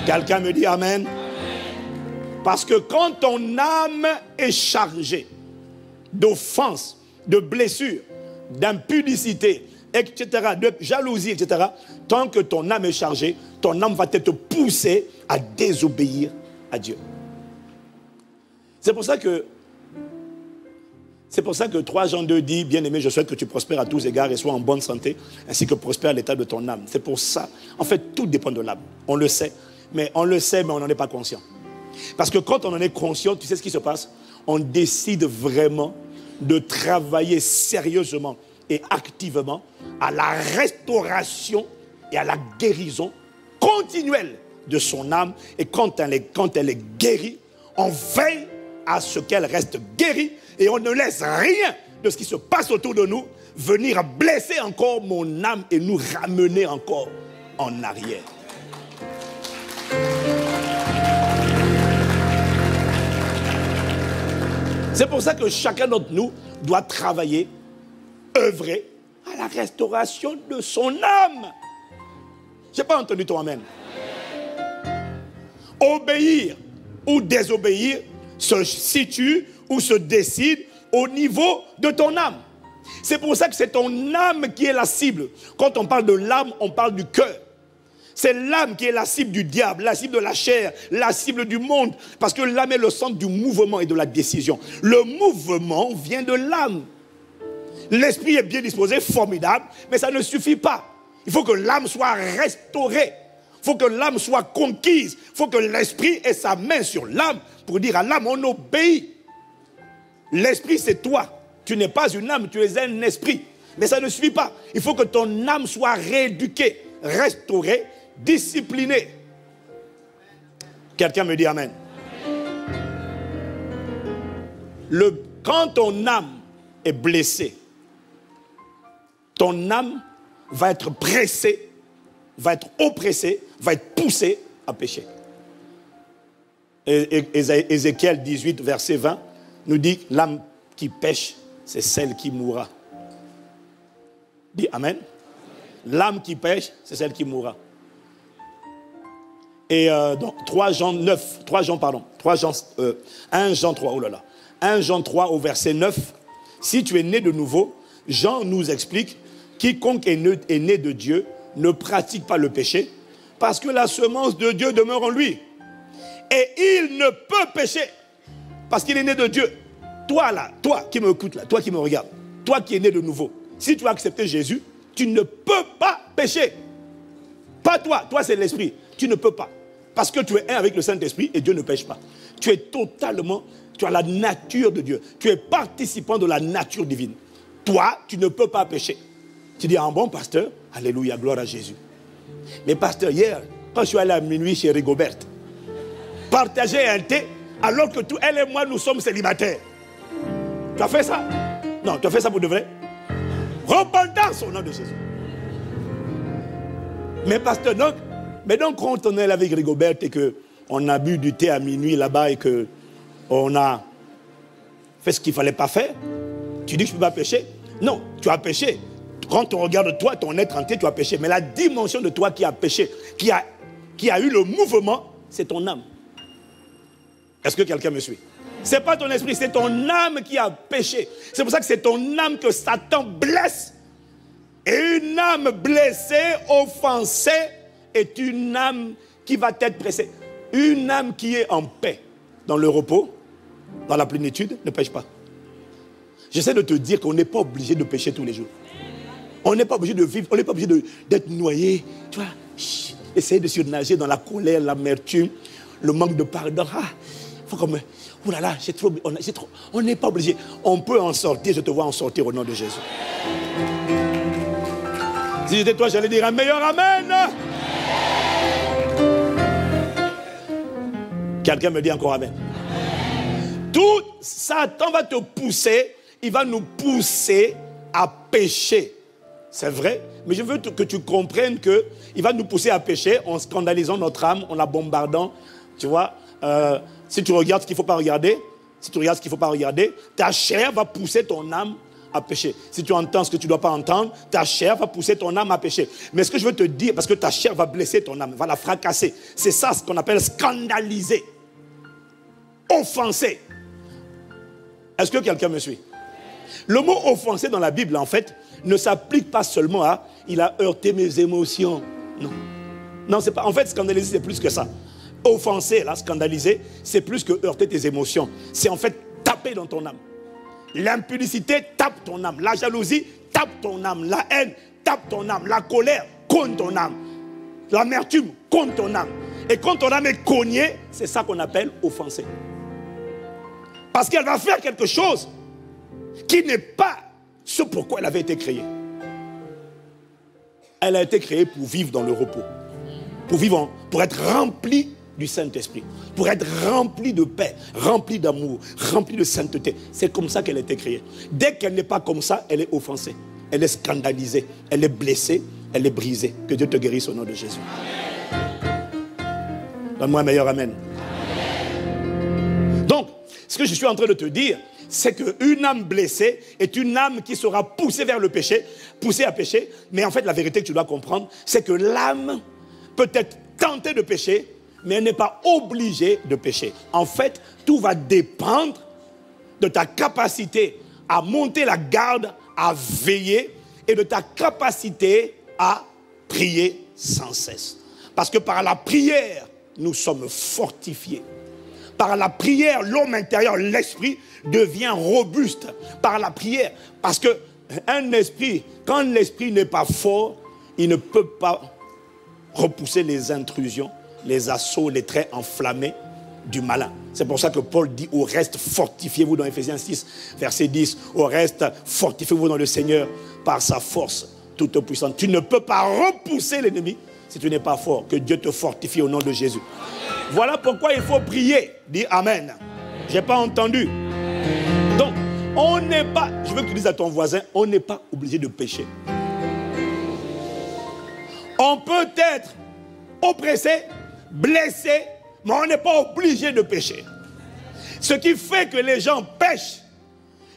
Quelqu'un me dit Amen. Parce que quand ton âme est chargée d'offenses, de blessures, d'impudicité, etc., de jalousie, etc., tant que ton âme est chargée, ton âme va te pousser à désobéir à Dieu. C'est pour ça que c'est pour ça que 3 Jean 2 dit, bien-aimé, je souhaite que tu prospères à tous égards et sois en bonne santé, ainsi que prospère l'état de ton âme. C'est pour ça. En fait, tout dépend de l'âme. On le sait. Mais on le sait, mais on n'en est pas conscient. Parce que quand on en est conscient, tu sais ce qui se passe? On décide vraiment de travailler sérieusement et activement à la restauration et à la guérison continuelle de son âme. Et quand elle est, guérie, on veille à ce qu'elle reste guérie et on ne laisse rien de ce qui se passe autour de nous venir blesser encore mon âme et nous ramener encore en arrière. C'est pour ça que chacun d'entre nous doit travailler, œuvrer à la restauration de son âme. Je n'ai pas entendu Amen. Obéir ou désobéir se situe ou se décide au niveau de ton âme. C'est pour ça que c'est ton âme qui est la cible. Quand on parle de l'âme, on parle du cœur. C'est l'âme qui est la cible du diable, la cible de la chair, la cible du monde. Parce que l'âme est le centre du mouvement et de la décision. Le mouvement vient de l'âme. L'esprit est bien disposé, formidable, mais ça ne suffit pas. Il faut que l'âme soit restaurée. Il faut que l'âme soit conquise. Il faut que l'esprit ait sa main sur l'âme pour dire à l'âme, on obéit. L'esprit, c'est toi. Tu n'es pas une âme, tu es un esprit. Mais ça ne suffit pas. Il faut que ton âme soit rééduquée, restaurée discipliné. Quelqu'un me dit Amen. Le, quand ton âme est blessée, ton âme va être pressée, va être oppressée, va être poussée à pécher. Ézéchiel 18, verset 20, nous dit l'âme qui pêche, c'est celle qui mourra. Dis Amen. L'âme qui pêche, c'est celle qui mourra. Et euh, donc 3 Jean 9, 3 Jean, pardon, 3 Jean, 1 euh, Jean 3, oh là là. 1 Jean 3 au verset 9. Si tu es né de nouveau, Jean nous explique, quiconque est né, est né de Dieu ne pratique pas le péché, Parce que la semence de Dieu demeure en lui. Et il ne peut pécher. Parce qu'il est né de Dieu. Toi là, toi qui m'écoutes là, toi qui me regardes, toi qui es né de nouveau, si tu as accepté Jésus, tu ne peux pas pécher. Pas toi, toi c'est l'esprit. Tu ne peux pas. Parce que tu es un avec le Saint-Esprit et Dieu ne pêche pas. Tu es totalement, tu as la nature de Dieu. Tu es participant de la nature divine. Toi, tu ne peux pas pécher. Tu dis, un bon pasteur, Alléluia, gloire à Jésus. Mais pasteur, hier, quand je suis allé à minuit chez Rigobert, partager un thé, alors que elle et moi, nous sommes célibataires. Tu as fait ça? Non, tu as fait ça pour de vrai? Repentance au nom de Jésus. Mais pasteur, donc, mais donc quand on est là avec Rigobert et qu'on a bu du thé à minuit là-bas et qu'on a fait ce qu'il ne fallait pas faire, tu dis que je ne peux pas pécher Non, tu as péché. Quand on regarde toi, ton être entier, tu as péché. Mais la dimension de toi qui a péché, qui a, qui a eu le mouvement, c'est ton âme. Est-ce que quelqu'un me suit? Ce n'est pas ton esprit, c'est ton âme qui a péché. C'est pour ça que c'est ton âme que Satan blesse. Et une âme blessée, offensée, est une âme qui va être pressée. Une âme qui est en paix, dans le repos, dans la plénitude, ne pêche pas. J'essaie de te dire qu'on n'est pas obligé de pécher tous les jours. On n'est pas obligé de vivre, on n'est pas obligé d'être noyé. Tu vois, essayer de surnager dans la colère, l'amertume, le manque de pardon. Ah, faut comme, oh là là, j'ai on n'est pas obligé. On peut en sortir, je te vois en sortir au nom de Jésus. Si j'étais toi, j'allais dire un meilleur Amen. Quelqu'un me dit encore Amen. Tout Satan va te pousser, il va nous pousser à pécher. C'est vrai, mais je veux que tu comprennes qu'il va nous pousser à pécher en scandalisant notre âme, en la bombardant. Tu vois, euh, si tu regardes ce qu'il ne faut pas regarder, si tu regardes ce qu'il ne faut pas regarder, ta chair va pousser ton âme à pécher. Si tu entends ce que tu ne dois pas entendre, ta chair va pousser ton âme à pécher. Mais ce que je veux te dire, parce que ta chair va blesser ton âme, va la fracasser, c'est ça ce qu'on appelle scandaliser, offenser. Est-ce que quelqu'un me suit? Le mot offenser dans la Bible, en fait, ne s'applique pas seulement à il a heurté mes émotions. Non. Non, c'est pas. En fait, scandaliser, c'est plus que ça. Offenser, là, scandaliser, c'est plus que heurter tes émotions. C'est en fait taper dans ton âme. L'impudicité tape ton âme. La jalousie tape ton âme. La haine tape ton âme. La colère compte ton âme. L'amertume compte ton âme. Et quand ton âme est cognée, c'est ça qu'on appelle offenser. Parce qu'elle va faire quelque chose qui n'est pas ce pourquoi elle avait été créée. Elle a été créée pour vivre dans le repos. Pour vivre, pour être remplie du Saint-Esprit, pour être remplie de paix, remplie d'amour, remplie de sainteté. C'est comme ça qu'elle a été créée. Dès qu'elle n'est pas comme ça, elle est offensée, elle est scandalisée, elle est blessée, elle est brisée. Que Dieu te guérisse au nom de Jésus. Donne-moi un meilleur Amen. Ce que je suis en train de te dire, c'est qu'une âme blessée est une âme qui sera poussée vers le péché, poussée à pécher. Mais en fait, la vérité que tu dois comprendre, c'est que l'âme peut être tentée de pécher, mais elle n'est pas obligée de pécher. En fait, tout va dépendre de ta capacité à monter la garde, à veiller, et de ta capacité à prier sans cesse. Parce que par la prière, nous sommes fortifiés. Par la prière, l'homme intérieur, l'esprit, devient robuste. Par la prière. Parce que un esprit, quand l'esprit n'est pas fort, il ne peut pas repousser les intrusions les assauts, les traits enflammés du malin. C'est pour ça que Paul dit au reste, fortifiez-vous dans Ephésiens 6, verset 10. Au reste, fortifiez-vous dans le Seigneur par sa force toute puissante. Tu ne peux pas repousser l'ennemi si tu n'es pas fort. Que Dieu te fortifie au nom de Jésus. Voilà pourquoi il faut prier. Dis Amen. Je n'ai pas entendu. Donc, on n'est pas, je veux que tu dises à ton voisin, on n'est pas obligé de pécher. On peut être oppressé, blessé, mais on n'est pas obligé de pécher. Ce qui fait que les gens pêchent,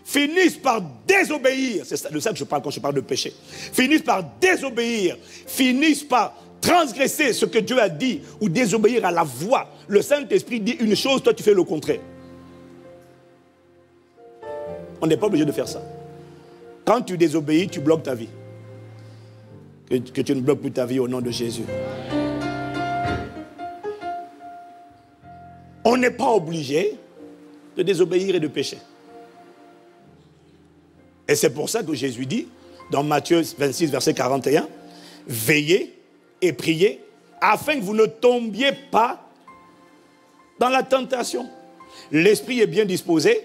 finissent par désobéir, c'est de ça que je parle quand je parle de péché, finissent par désobéir, finissent par transgresser ce que Dieu a dit ou désobéir à la voix, le Saint-Esprit dit une chose, toi tu fais le contraire. On n'est pas obligé de faire ça. Quand tu désobéis, tu bloques ta vie. Que, tu ne bloques plus ta vie au nom de Jésus. On n'est pas obligé de désobéir et de pécher. Et c'est pour ça que Jésus dit, dans Matthieu 26, verset 41, Veillez et priez afin que vous ne tombiez pas dans la tentation. L'esprit est bien disposé,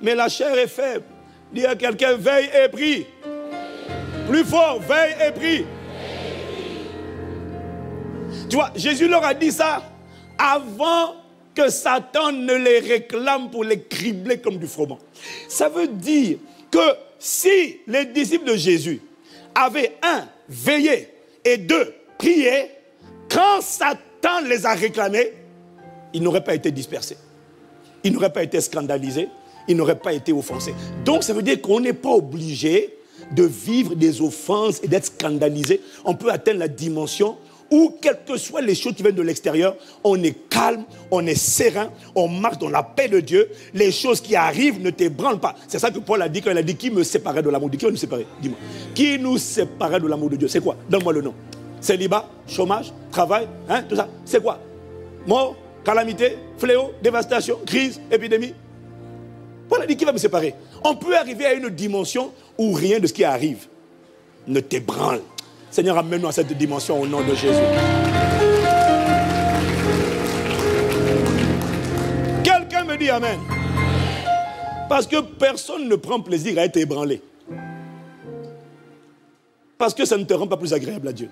mais la chair est faible. Dis à quelqu'un, veille et prie. Plus fort, veille et prie. Tu vois, Jésus leur a dit ça avant que Satan ne les réclame pour les cribler comme du froment. Ça veut dire que si les disciples de Jésus avaient, un, veillé et deux, quand Satan les a réclamés, ils n'auraient pas été dispersés. Ils n'auraient pas été scandalisés. Ils n'auraient pas été offensés. Donc ça veut dire qu'on n'est pas obligé de vivre des offenses et d'être scandalisé. On peut atteindre la dimension où, quelles que soient les choses qui viennent de l'extérieur, on est calme, on est serein, on marche dans la paix de Dieu. Les choses qui arrivent ne t'ébranlent pas. C'est ça que Paul a dit quand il a dit Qui me séparait de l'amour de Dieu? Qui va nous séparer Dis-moi. Qui nous séparait de l'amour de Dieu? C'est quoi? Donne-moi le nom. Célibat, chômage, travail, hein, tout ça. C'est quoi? Mort, calamité, fléau, dévastation, crise, épidémie. A dit Qui va me séparer? On peut arriver à une dimension où rien de ce qui arrive ne t'ébranle. Seigneur, amène-nous à cette dimension au nom de Jésus. Quelqu'un me dit Amen. Parce que personne ne prend plaisir à être ébranlé. Parce que ça ne te rend pas plus agréable à Dieu.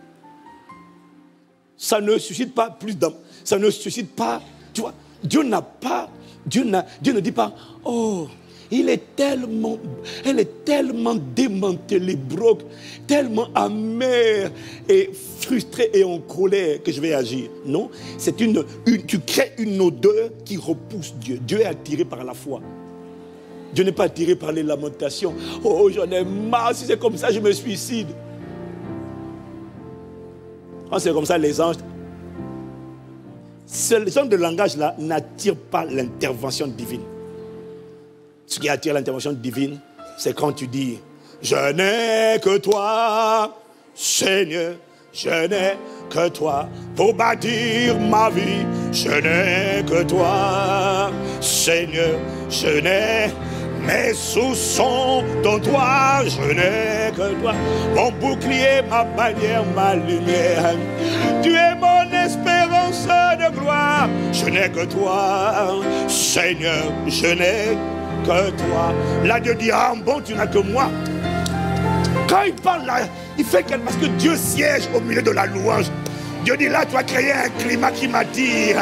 Ça ne suscite pas plus d'âme. Ça ne suscite pas. Tu vois, Dieu n'a pas. Dieu, Dieu ne dit pas, oh, il est tellement, elle est tellement démantelée, tellement amère et frustrée et en colère que je vais agir. Non, c'est une, tu crées une odeur qui repousse Dieu. Dieu est attiré par la foi. Dieu n'est pas attiré par les lamentations. Oh, j'en ai marre, si c'est comme ça, je me suicide. Quand c'est comme ça, les anges, ce genre de langage-là n'attire pas l'intervention divine. Ce qui attire l'intervention divine, c'est quand tu dis, je n'ai que toi, Seigneur, je n'ai que toi pour bâtir ma vie. Je n'ai que toi, Seigneur, je n'ai mes sous dans toi, je n'ai que toi, mon bouclier, ma bannière, ma lumière. Tu es mon espérance de gloire, je n'ai que toi, Seigneur, je n'ai que toi. Là, Dieu dit, ah bon, tu n'as que moi. Quand il parle là, il fait quelque parce que Dieu siège au milieu de la louange. Dieu dit là, tu as créé un climat qui m'attire.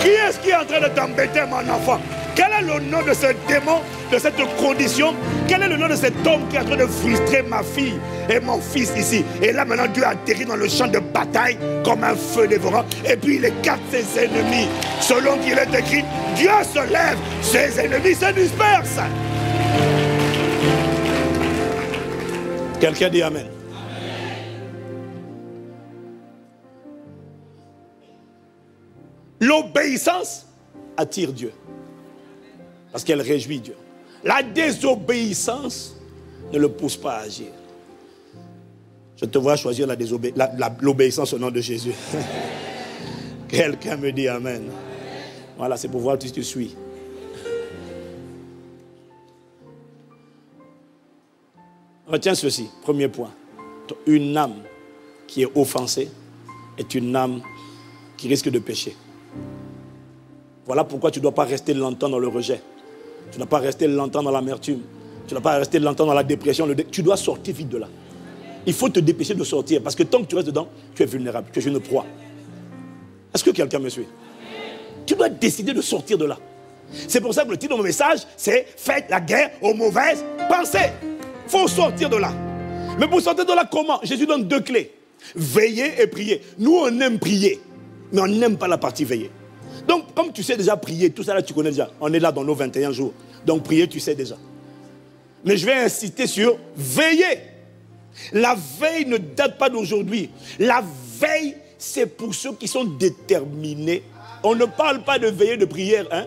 Qui est-ce qui est en train de t'embêter, mon enfant? Quel est le nom de ce démon, de cette condition? Quel est le nom de cet homme qui est en train de frustrer ma fille et mon fils ici? Et là, maintenant, Dieu atterrit dans le champ de bataille comme un feu dévorant. Et puis, il écarte ses ennemis. Selon qu'il est écrit, Dieu se lève, ses ennemis se dispersent. Quelqu'un dit Amen. L'obéissance attire Dieu. Parce qu'elle réjouit Dieu. La désobéissance ne le pousse pas à agir. Je te vois choisir l'obéissance au nom de Jésus. Quelqu'un me dit Amen. Voilà, c'est pour voir si tu suis. Retiens ceci, premier point. Une âme qui est offensée est une âme qui risque de pécher. Voilà pourquoi tu ne dois pas rester longtemps dans le rejet. Tu ne dois pas rester longtemps dans l'amertume. Tu ne dois pas rester longtemps dans la dépression. Tu dois sortir vite de là. Il faut te dépêcher de sortir parce que tant que tu restes dedans, tu es vulnérable, tu es une proie. Est-ce que quelqu'un me suit? Tu dois décider de sortir de là. C'est pour ça que le titre de mon message, c'est Faites la guerre aux mauvaises pensées. Il faut sortir de là. Mais pour sortir de là, comment? Jésus donne deux clés. Veiller et prier. Nous, on aime prier, mais on n'aime pas la partie veiller. Donc, comme tu sais déjà prier, tout ça là, tu connais déjà. On est là dans nos 21 jours. Donc, prier, tu sais déjà. Mais je vais insister sur veiller. La veille ne date pas d'aujourd'hui. La veille, c'est pour ceux qui sont déterminés. On ne parle pas de veiller de prière. Hein?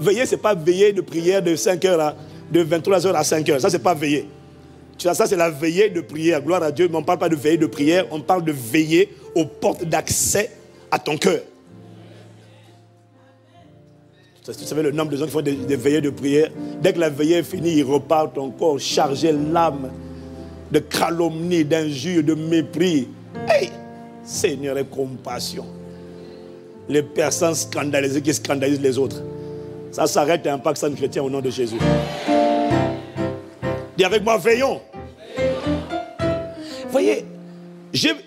Veiller, ce n'est pas veiller de prière de 5 heures à, de 23 heures à 5 heures. Ça, ce n'est pas veiller. Ça, c'est la veillée de prière. Gloire à Dieu. Mais on ne parle pas de veiller de prière. On parle de veiller aux portes d'accès à ton cœur. Vous savez le nombre de gens qui font des, veillées de prière. Dès que la veillée est finie, ils repartent encore chargés l'âme de calomnie, d'injures, de mépris. Hey, Seigneur, et compassion. Les personnes scandalisées qui scandalisent les autres. Ça s'arrête à un pacte chrétien au nom de Jésus. Dis avec moi, veillons. Vous voyez,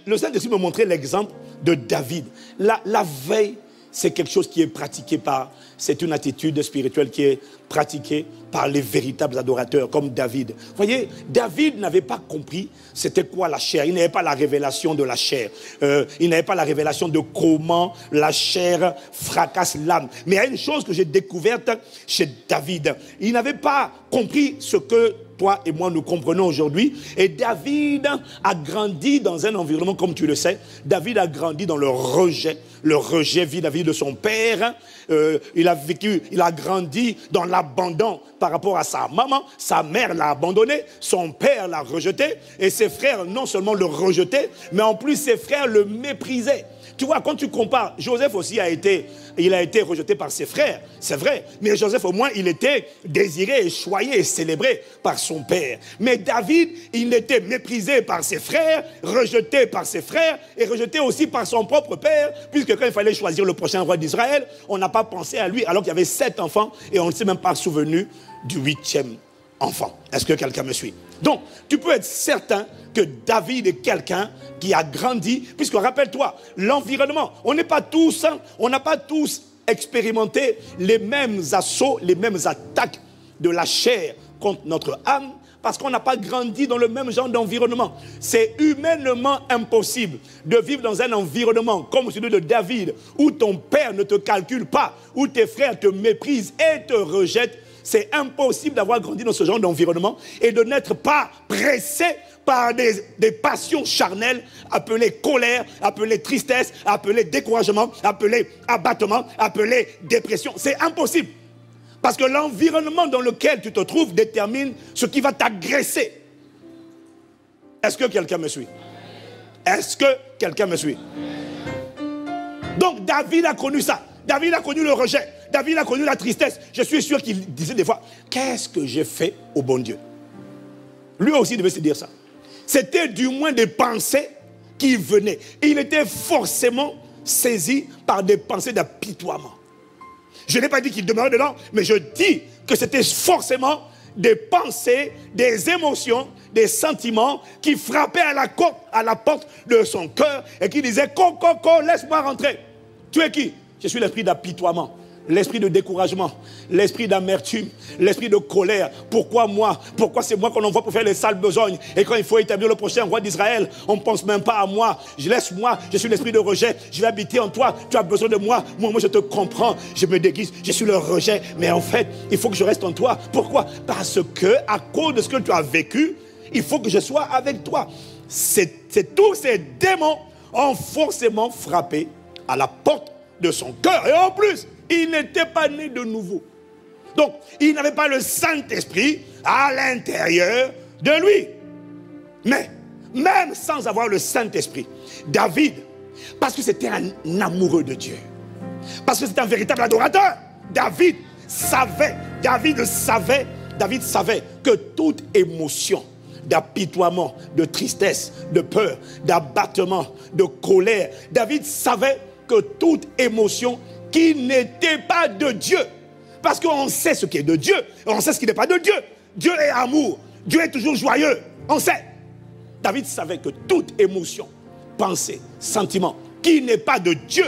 le Saint-Esprit me montrait l'exemple de David. La veille, c'est quelque chose qui est pratiqué par, c'est une attitude spirituelle qui est pratiquée par les véritables adorateurs comme David. Vous voyez, David n'avait pas compris c'était quoi la chair. Il n'avait pas la révélation de la chair. Euh, il n'avait pas la révélation de comment la chair fracasse l'âme. Mais il y a une chose que j'ai découverte chez David. Il n'avait pas compris ce que toi et moi nous comprenons aujourd'hui. Et David a grandi dans un environnement, comme tu le sais, David a grandi dans le rejet, le rejet vis-à-vis de son père. Euh, il a vécu, il a grandi dans l'abandon par rapport à sa maman. Sa mère l'a abandonné, son père l'a rejeté, et ses frères non seulement le rejetaient, mais en plus ses frères le méprisaient. Tu vois, quand tu compares, Joseph aussi a été, il a été rejeté par ses frères, c'est vrai. Mais Joseph, au moins, il était désiré choyé et célébré par son père. Mais David, il était méprisé par ses frères, rejeté par ses frères et rejeté aussi par son propre père, puisque quand il fallait choisir le prochain roi d'Israël, on n'a pas pensé à lui, alors qu'il y avait sept enfants et on ne s'est même pas souvenu du huitième enfant. Est-ce que quelqu'un me suit? Donc, tu peux être certain que David est quelqu'un qui a grandi, puisque rappelle-toi, l'environnement, on n'est pas tous, hein, on n'a pas tous expérimenté les mêmes assauts, les mêmes attaques de la chair contre notre âme, parce qu'on n'a pas grandi dans le même genre d'environnement. C'est humainement impossible de vivre dans un environnement comme celui de David, où ton père ne te calcule pas, où tes frères te méprisent et te rejettent. C'est impossible d'avoir grandi dans ce genre d'environnement et de n'être pas pressé par des, passions charnelles appelées colère, appelées tristesse, appelées découragement, appelées abattement, appelées dépression. C'est impossible. Parce que l'environnement dans lequel tu te trouves détermine ce qui va t'agresser. Est-ce que quelqu'un me suit? Est-ce que quelqu'un me suit? Donc David a connu ça. David a connu le rejet. David a connu la tristesse. Je suis sûr qu'il disait des fois, qu'est-ce que j'ai fait au bon Dieu? Lui aussi devait se dire ça. C'était du moins des pensées qui venaient. il était forcément saisi par des pensées d'apitoiement. Je n'ai pas dit qu'il demeurait dedans, mais je dis que c'était forcément des pensées, des émotions, des sentiments qui frappaient à la, porte de son cœur et qui disaient Coco, laisse-moi rentrer. Tu es qui? Je suis l'esprit d'apitoiement l'esprit de découragement, l'esprit d'amertume, l'esprit de colère. Pourquoi moi? Pourquoi c'est moi qu'on envoie pour faire les sales besognes? Et quand il faut établir le prochain roi d'Israël, on ne pense même pas à moi. Je laisse moi, je suis l'esprit de rejet, je vais habiter en toi, tu as besoin de moi, moi, moi je te comprends, je me déguise, je suis le rejet. Mais en fait, il faut que je reste en toi. Pourquoi? Parce que à cause de ce que tu as vécu, il faut que je sois avec toi. C'est tous ces démons ont forcément frappé à la porte de son cœur. Et en plus, il n'était pas né de nouveau. Donc, il n'avait pas le Saint-Esprit à l'intérieur de lui. Mais, même sans avoir le Saint-Esprit, David, parce que c'était un amoureux de Dieu, parce que c'était un véritable adorateur, David savait, David savait, David savait que toute émotion d'apitoiement, de tristesse, de peur, d'abattement, de colère, David savait que toute émotion qui n'était pas de Dieu. Parce qu'on sait ce qui est de Dieu, et on sait ce qui n'est pas de Dieu. Dieu est amour, Dieu est toujours joyeux, on sait. David savait que toute émotion, pensée, sentiment, qui n'est pas de Dieu,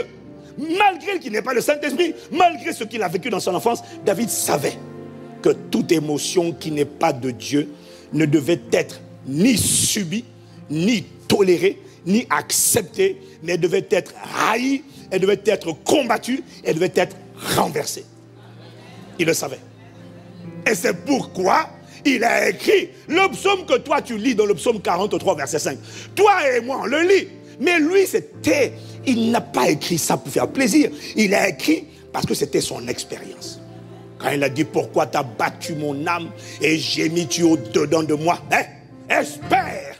malgré qu'il n'ait pas le Saint-Esprit, malgré ce qu'il a vécu dans son enfance, David savait que toute émotion qui n'est pas de Dieu ne devait être ni subie, ni tolérée, ni acceptée, mais devait être haïe, elle devait être combattue, elle devait être renversée. Il le savait. Et c'est pourquoi il a écrit le psaume que toi tu lis dans le psaume 43, verset 5. Toi et moi, on le lit. Mais lui, c'était, il n'a pas écrit ça pour faire plaisir. Il a écrit parce que c'était son expérience. Quand il a dit pourquoi tu as battu mon âme et j'ai mis tu au-dedans de moi, hein? espère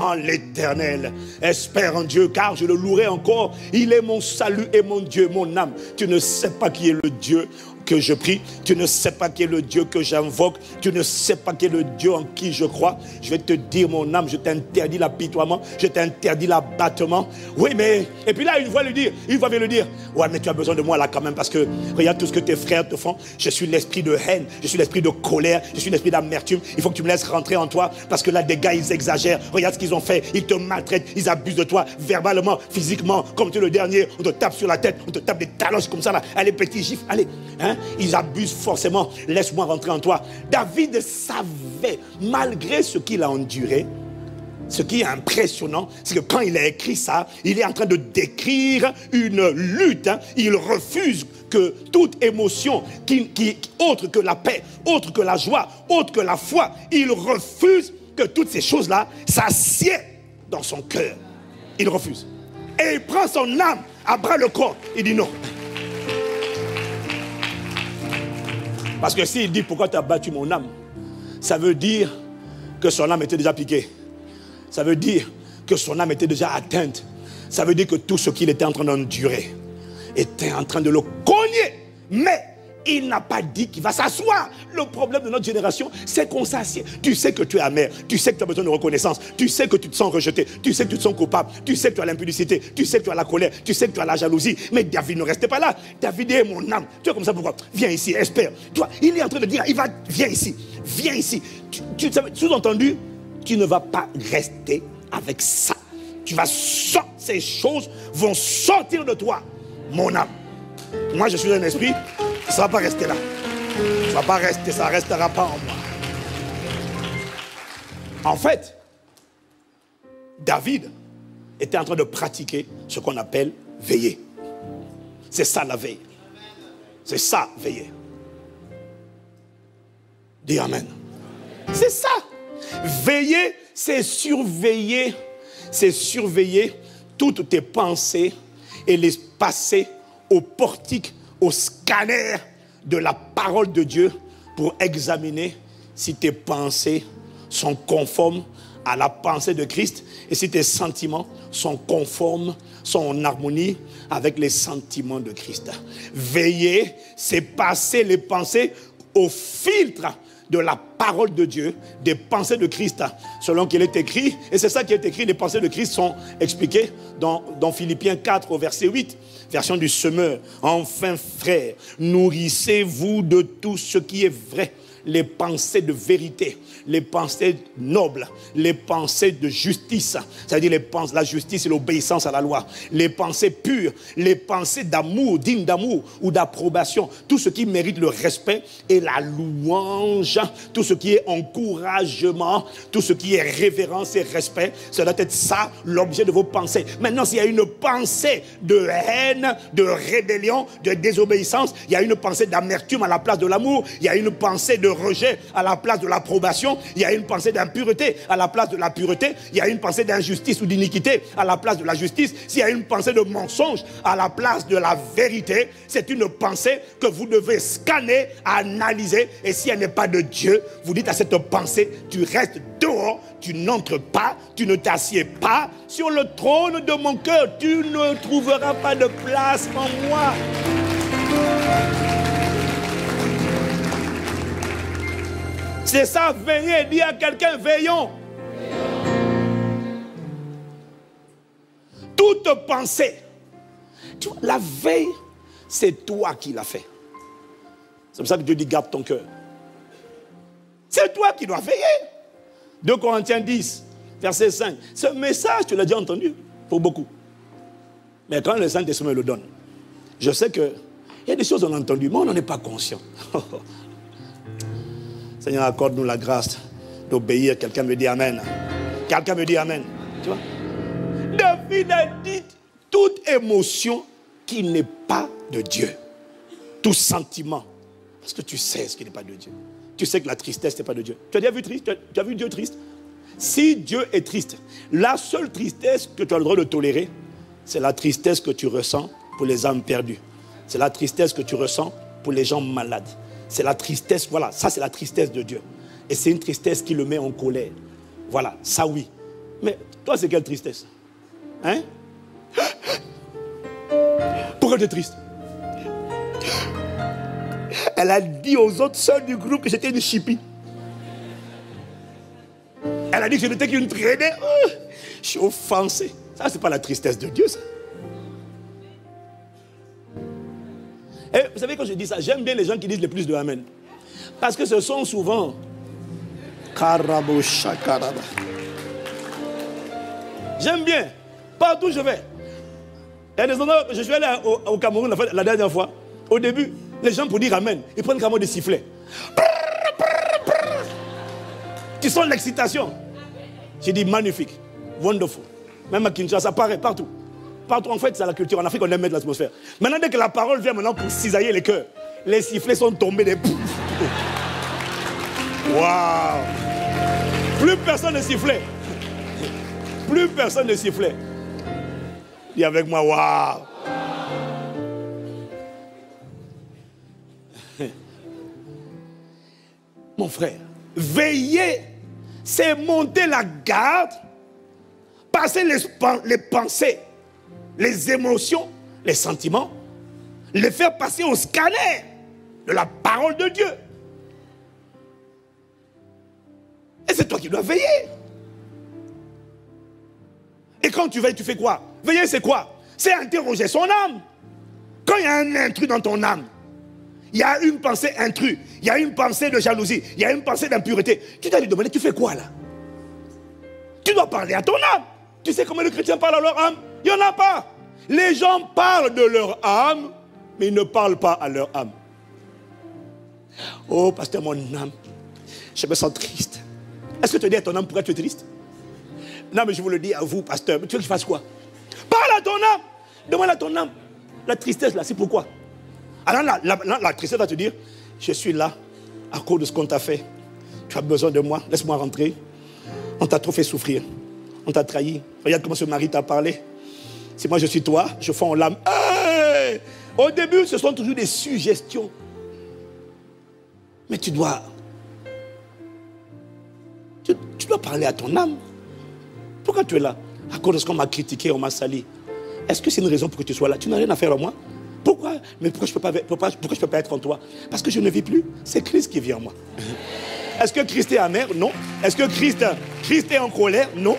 en l'éternel. Espère en Dieu, car je le louerai encore. Il est mon salut et mon Dieu, mon âme. Tu ne sais pas qui est le Dieu que je prie. Tu ne sais pas quel est le Dieu que j'invoque. Tu ne sais pas quel est le Dieu en qui je crois. Je vais te dire, mon âme, je t'interdis l'apitoiement. Je t'interdis l'abattement. Oui, mais. Et puis là, une fois le dire, une fois vient le dire. Ouais, mais tu as besoin de moi là quand même parce que regarde tout ce que tes frères te font. Je suis l'esprit de haine. Je suis l'esprit de colère. Je suis l'esprit d'amertume. Il faut que tu me laisses rentrer en toi parce que là, des gars, ils exagèrent. Regarde ce qu'ils ont fait. Ils te maltraitent. Ils abusent de toi verbalement, physiquement. Comme tu es le dernier. On te tape sur la tête. On te tape des talons comme ça là. Allez, petit gifle. Allez. Hein? Ils abusent forcément. Laisse-moi rentrer en toi. David savait, malgré ce qu'il a enduré, ce qui est impressionnant, c'est que quand il a écrit ça, il est en train de décrire une lutte. Hein. Il refuse que toute émotion autre que la paix, autre que la joie, autre que la foi, il refuse que toutes ces choses-là s'assiedent dans son cœur. Il refuse. Et il prend son âme à bras le corps. Il dit non. Parce que s'il dit pourquoi tu as battu mon âme, ça veut dire que son âme était déjà piquée. Ça veut dire que son âme était déjà atteinte. Ça veut dire que tout ce qu'il était en train d'endurer était en train de le cogner. Mais il n'a pas dit qu'il va s'asseoir. Le problème de notre génération, c'est qu'on s'assied. Tu sais que tu es amer, tu sais que tu as besoin de reconnaissance, tu sais que tu te sens rejeté, tu sais que tu te sens coupable, tu sais que tu as l'impudicité, tu sais que tu as la colère, tu sais que tu as la jalousie. Mais David ne restait pas là. David est mon âme. Tu es comme ça pourquoi? Viens ici, espère. Toi, il est en train de dire, il va, viens ici, viens ici. Tu, tu sous-entendu, tu ne vas pas rester avec ça. Tu vas sortir, ces choses vont sortir de toi, mon âme. Moi, je suis un esprit ça ne va pas rester là. Ça ne va pas rester, ça restera pas en moi. En fait, David était en train de pratiquer ce qu'on appelle veiller. C'est ça la veille. C'est ça, veiller. Dis Amen. C'est ça. Veiller, c'est surveiller. C'est surveiller toutes tes pensées et les passer au portique au scanner de la parole de Dieu pour examiner si tes pensées sont conformes à la pensée de Christ et si tes sentiments sont conformes, sont en harmonie avec les sentiments de Christ. Veiller, c'est passer les pensées au filtre de la parole de Dieu, des pensées de Christ, selon qu'il est écrit. Et c'est ça qui est écrit, les pensées de Christ sont expliquées dans, dans Philippiens 4 au verset 8 version du semeur. Enfin, frères, nourrissez-vous de tout ce qui est vrai les pensées de vérité, les pensées nobles, les pensées de justice, c'est-à-dire les pensées, la justice et l'obéissance à la loi, les pensées pures, les pensées d'amour, dignes d'amour ou d'approbation, tout ce qui mérite le respect et la louange, tout ce qui est encouragement, tout ce qui est révérence et respect, ça doit être ça l'objet de vos pensées. Maintenant, s'il y a une pensée de haine, de rébellion, de désobéissance, il y a une pensée d'amertume à la place de l'amour, il y a une pensée de rejet à la place de l'approbation, il y a une pensée d'impureté. À la place de la pureté, il y a une pensée d'injustice ou d'iniquité. À la place de la justice, s'il y a une pensée de mensonge à la place de la vérité, c'est une pensée que vous devez scanner, analyser, et si elle n'est pas de Dieu, vous dites à cette pensée, tu restes dehors, tu n'entres pas, tu ne t'assieds pas sur le trône de mon cœur, tu ne trouveras pas de place en moi. C'est ça, veillez. Dis à quelqu'un, veillons. Toute pensée. Tu la veille, c'est toi qui l'as fait. C'est pour ça que Dieu dit garde ton cœur. C'est toi qui dois veiller. 2 Corinthiens 10, verset 5. Ce message, tu l'as déjà entendu pour beaucoup. Mais quand le Saint-Esprit me le donne, je sais qu'il y a des choses qu'on a entendues, mais on n'en est pas conscient. Seigneur, accorde-nous la grâce d'obéir. Quelqu'un me dit Amen. Quelqu'un me dit Amen. Tu vois? David a dit toute émotion qui n'est pas de Dieu. Tout sentiment. Parce que tu sais ce qui n'est pas de Dieu. Tu sais que la tristesse n'est pas de Dieu. Tu as déjà vu triste? Tu as vu Dieu triste? Si Dieu est triste, la seule tristesse que tu as le droit de tolérer, c'est la tristesse que tu ressens pour les âmes perdues. C'est la tristesse que tu ressens pour les gens malades. C'est la tristesse, voilà, ça c'est la tristesse de Dieu. Et c'est une tristesse qui le met en colère. Voilà, ça oui. Mais toi, c'est quelle tristesse? Hein? Pourquoi tu es triste? Elle a dit aux autres sœurs du groupe que j'étais une chippie. Elle a dit que je n'étais qu'une traînée. Oh, je suis offensé. Ça, c'est pas la tristesse de Dieu, ça. Et vous savez, quand je dis ça, j'aime bien les gens qui disent le plus de Amen. Parce que ce sont souvent. J'aime bien. Partout où je vais. Je suis allé au, Cameroun la, dernière fois. Au début, les gens pour dire Amen, ils prennent carrément des sifflets. Tu sens l'excitation. J'ai dit magnifique, wonderful. Même à Kinshasa, ça paraît partout. Partout, en fait, c'est la culture. En Afrique, on aime mettre l'atmosphère. Maintenant, dès que la parole vient maintenant pour cisailler les cœurs, les sifflets sont tombés des. Waouh! Plus personne ne sifflait. Plus personne ne sifflait. Dis avec moi, waouh! Mon frère, veillez, c'est monter la garde, passer les, les pensées, les émotions, les sentiments, les faire passer au scanner de la parole de Dieu. Et c'est toi qui dois veiller. Et quand tu veilles, tu fais quoi? Veiller, c'est quoi? C'est interroger son âme. Quand il y a un intrus dans ton âme, il y a une pensée intrus, il y a une pensée de jalousie, il y a une pensée d'impureté. Tu dois lui demander, tu fais quoi là? Tu dois parler à ton âme. Tu sais comment les chrétiens parlent à leur âme Il n'y en a pas. Les gens parlent de leur âme, mais ils ne parlent pas à leur âme. Oh, pasteur, mon âme, je me sens triste. Est-ce que tu dis à ton âme pourquoi tu es triste? Non, mais je vous le dis à vous, pasteur. Mais tu veux que je fasse quoi? Parle à ton âme. Demande à ton âme. La tristesse, là, c'est pourquoi? Alors, la, la, tristesse va te dire Je suis là à cause de ce qu'on t'a fait. Tu as besoin de moi. Laisse-moi rentrer. On t'a trop fait souffrir. On t'a trahi. Regarde comment ce mari t'a parlé. Si moi je suis toi, je fonds l'âme. Au début, ce sont toujours des suggestions. Mais tu dois tu, dois parler à ton âme. Pourquoi tu es là? À cause de ce qu'on m'a critiqué, on m'a sali. Est-ce que c'est une raison pour que tu sois là? Tu n'as rien à faire à moi Pourquoi? Mais pourquoi je ne peux, pas, être en toi? Parce que je ne vis plus. C'est Christ qui vit en moi. Est-ce que Christ est amer? Non. Est-ce que Christ est en colère? Non.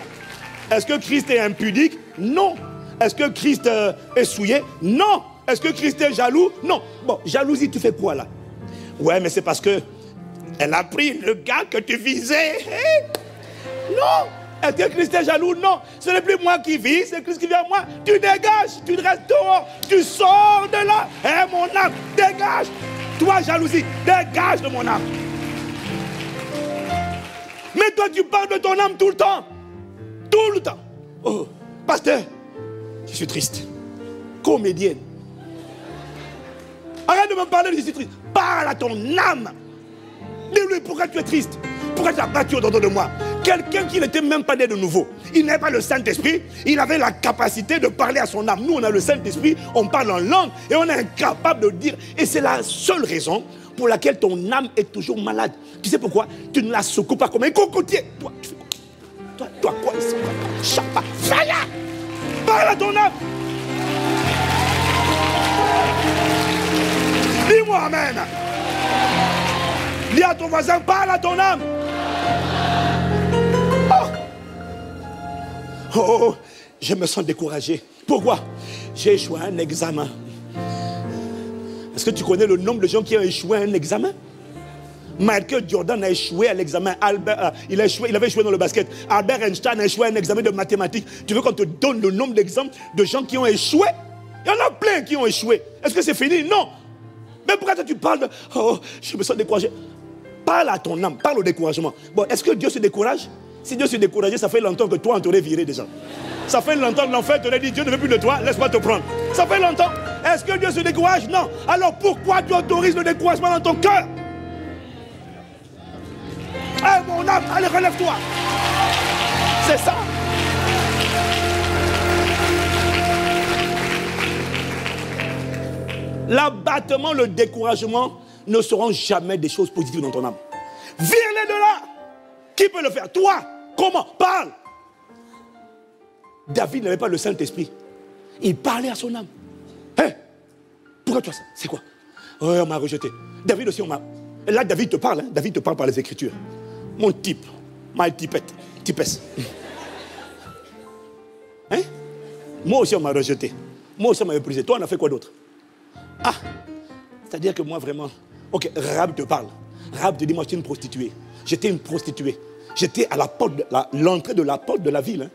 Est-ce que Christ est impudique? Non. Est-ce que Christ euh, est souillé? Non. Est-ce que Christ est jaloux? Non. Bon, jalousie, tu fais quoi là? Ouais, mais c'est parce que elle a pris le gars que tu visais. Non. Est-ce que Christ est jaloux? Non. Ce n'est plus moi qui vis, c'est Christ qui vient à moi. Tu dégages, tu restes dehors, tu sors de là. Eh mon âme, dégage. Toi, jalousie, dégage de mon âme. Mais toi, tu parles de ton âme tout le temps. Tout le temps. Oh, pasteur, je suis triste. Comédienne. Arrête de me parler de je suis triste. Parle à ton âme. Dis-lui pourquoi tu es triste. Pourquoi tu as battu au-dedans de moi Quelqu'un qui n'était même pas né de nouveau. Il n'avait pas le Saint-Esprit. Il avait la capacité de parler à son âme. Nous, on a le Saint-Esprit. On parle en langue et on est incapable de dire. Et c'est la seule raison pour laquelle ton âme est toujours malade. Tu sais pourquoi? Tu ne la secoues pas comme un cocotier. Toi, tu fais quoi? Toi, toi quoi Chapa, Parle à ton âme Dis-moi Amen. Dis à ton voisin, parle à ton âme. Oh. oh, oh, je me sens découragé. Pourquoi? J'ai échoué à un examen. Est-ce que tu connais le nombre de gens qui ont échoué à un examen? Michael Jordan a échoué à l'examen. Albert, euh, il, a échoué, il avait échoué dans le basket. Albert Einstein a échoué à un examen de mathématiques. Tu veux qu'on te donne le nombre d'exemples de gens qui ont échoué? Il y en a plein qui ont échoué. Est-ce que c'est fini? Non. Mais pourquoi tu parles de... Oh, je me sens découragé. Parle à ton âme, parle au découragement. Bon, est-ce que Dieu se décourage? Si Dieu se décourageait, ça fait longtemps que toi, on t'aurait viré déjà. Ça fait longtemps que l'enfer t'aurait dit Dieu ne veut plus de toi, laisse-moi te prendre. Ça fait longtemps. Est-ce que Dieu se décourage? Non. Alors pourquoi tu autorises le découragement dans ton cœur? Eh mon âme, allez, relève-toi. C'est ça. L'abattement, le découragement, ne seront jamais des choses positives dans ton âme. Vire-les de là. Qui peut le faire? Toi. Comment? Parle. David n'avait pas le Saint-Esprit. Il parlait à son âme. Hé Pourquoi tu as ça? C'est quoi? Oh, on m'a rejeté. David aussi, on m'a. Là, David te parle. Hein. David te parle par les Écritures. Mon type, ma typette, typesse. Hein? Moi aussi, on m'a rejeté. Moi aussi, on m'a méprisé. Toi, on a fait quoi d'autre? Ah C'est-à-dire que moi, vraiment. Ok, Rab te parle. Rab te dit Moi, j'étais une prostituée. J'étais une prostituée. J'étais à la porte, l'entrée de la porte de la ville. Hein.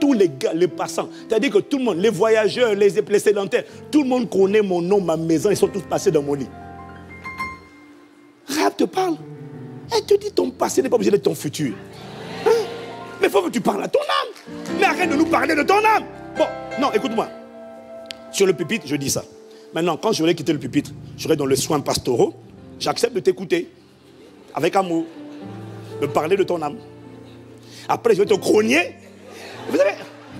Tous les gars, les passants. C'est-à-dire que tout le monde, les voyageurs, les, les sédentaires, tout le monde connaît mon nom, ma maison. Ils sont tous passés dans mon lit. Rab te parle. Elle te dit ton passé n'est pas obligé d'être ton futur. Hein? Mais il faut que tu parles à ton âme. Mais arrête de nous parler de ton âme. Bon, non, écoute-moi. Sur le pupitre, je dis ça. Maintenant, quand j'aurai quitté le pupitre, j'aurai dans le soin pastoraux, j'accepte de t'écouter avec amour, de parler de ton âme. Après, je vais te grogner. Vous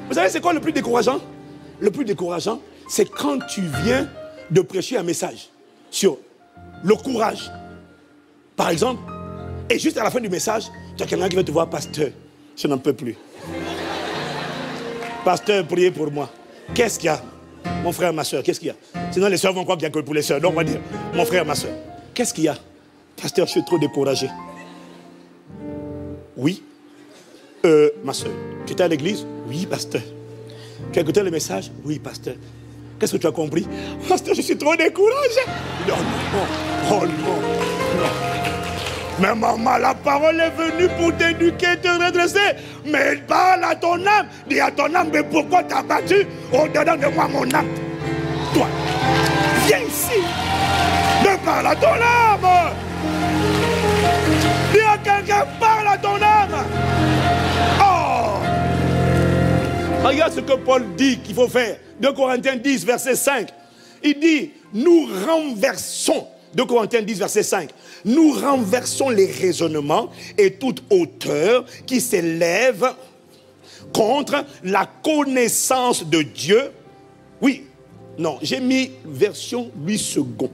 vous savez c'est quoi le plus décourageant? Le plus décourageant, c'est quand tu viens de prêcher un message sur le courage. Par exemple, et juste à la fin du message, tu as quelqu'un qui va te voir, pasteur, je n'en peux plus. Pasteur, priez pour moi. Qu'est-ce qu'il y a? Mon frère, ma soeur, qu'est-ce qu'il y a? Sinon, les soeurs vont croire qu'il n'y a que pour les soeurs. Donc, on va dire, mon frère, ma soeur, qu'est-ce qu'il y a? Pasteur, je suis trop découragé. Oui. Euh, ma soeur, tu étais à l'église? Oui, pasteur. Tu as écouté le message? Oui, pasteur. Qu'est-ce que tu as compris? Pasteur, je suis trop découragé. Non, non, oh non, non. Mais maman, la parole est venue pour t'éduquer, te redresser. Mais parle à ton âme. Dis à ton âme, mais pourquoi t'as battu au-dedans de moi, mon âme? Toi, viens ici. Ne parle à ton âme. Dis à quelqu'un, parle à ton âme. Oh Regarde ce que Paul dit qu'il faut faire. 2 Corinthiens 10, verset 5. Il dit, nous renversons 2 Corinthiens 10, verset 5. Nous renversons les raisonnements et toute hauteur qui s'élève contre la connaissance de Dieu. Oui, non, j'ai mis version 8 secondes.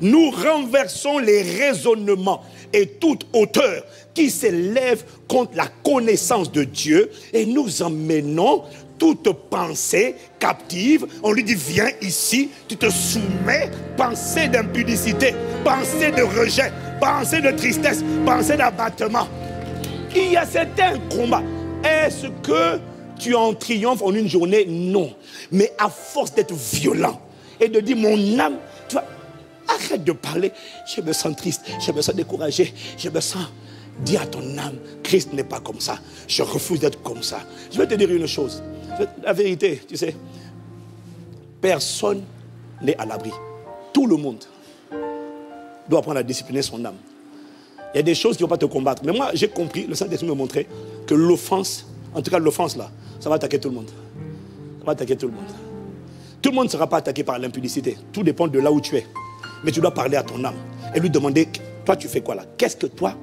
Nous renversons les raisonnements et toute hauteur qui s'élève contre la connaissance de Dieu et nous emmenons toute pensée captive. On lui dit, viens ici, tu te soumets, pensée d'impudicité, pensée de rejet, pensée de tristesse, pensée d'abattement. Il y a certains combats. Est-ce que tu en triomphes en une journée? Non. Mais à force d'être violent et de dire, mon âme, tu vois, arrête de parler. Je me sens triste, je me sens découragé, je me sens... Dis à ton âme, Christ n'est pas comme ça. Je refuse d'être comme ça. Je vais te dire une chose. La vérité, tu sais, personne n'est à l'abri. Tout le monde doit apprendre à discipliner son âme. Il y a des choses qui ne vont pas te combattre. Mais moi, j'ai compris, le Saint-Esprit me montrait que l'offense, en tout cas l'offense là, ça va attaquer tout le monde. Ça va attaquer tout le monde. Tout le monde ne sera pas attaqué par l'impudicité. Tout dépend de là où tu es. Mais tu dois parler à ton âme et lui demander, toi tu fais quoi là? Qu'est-ce que toi,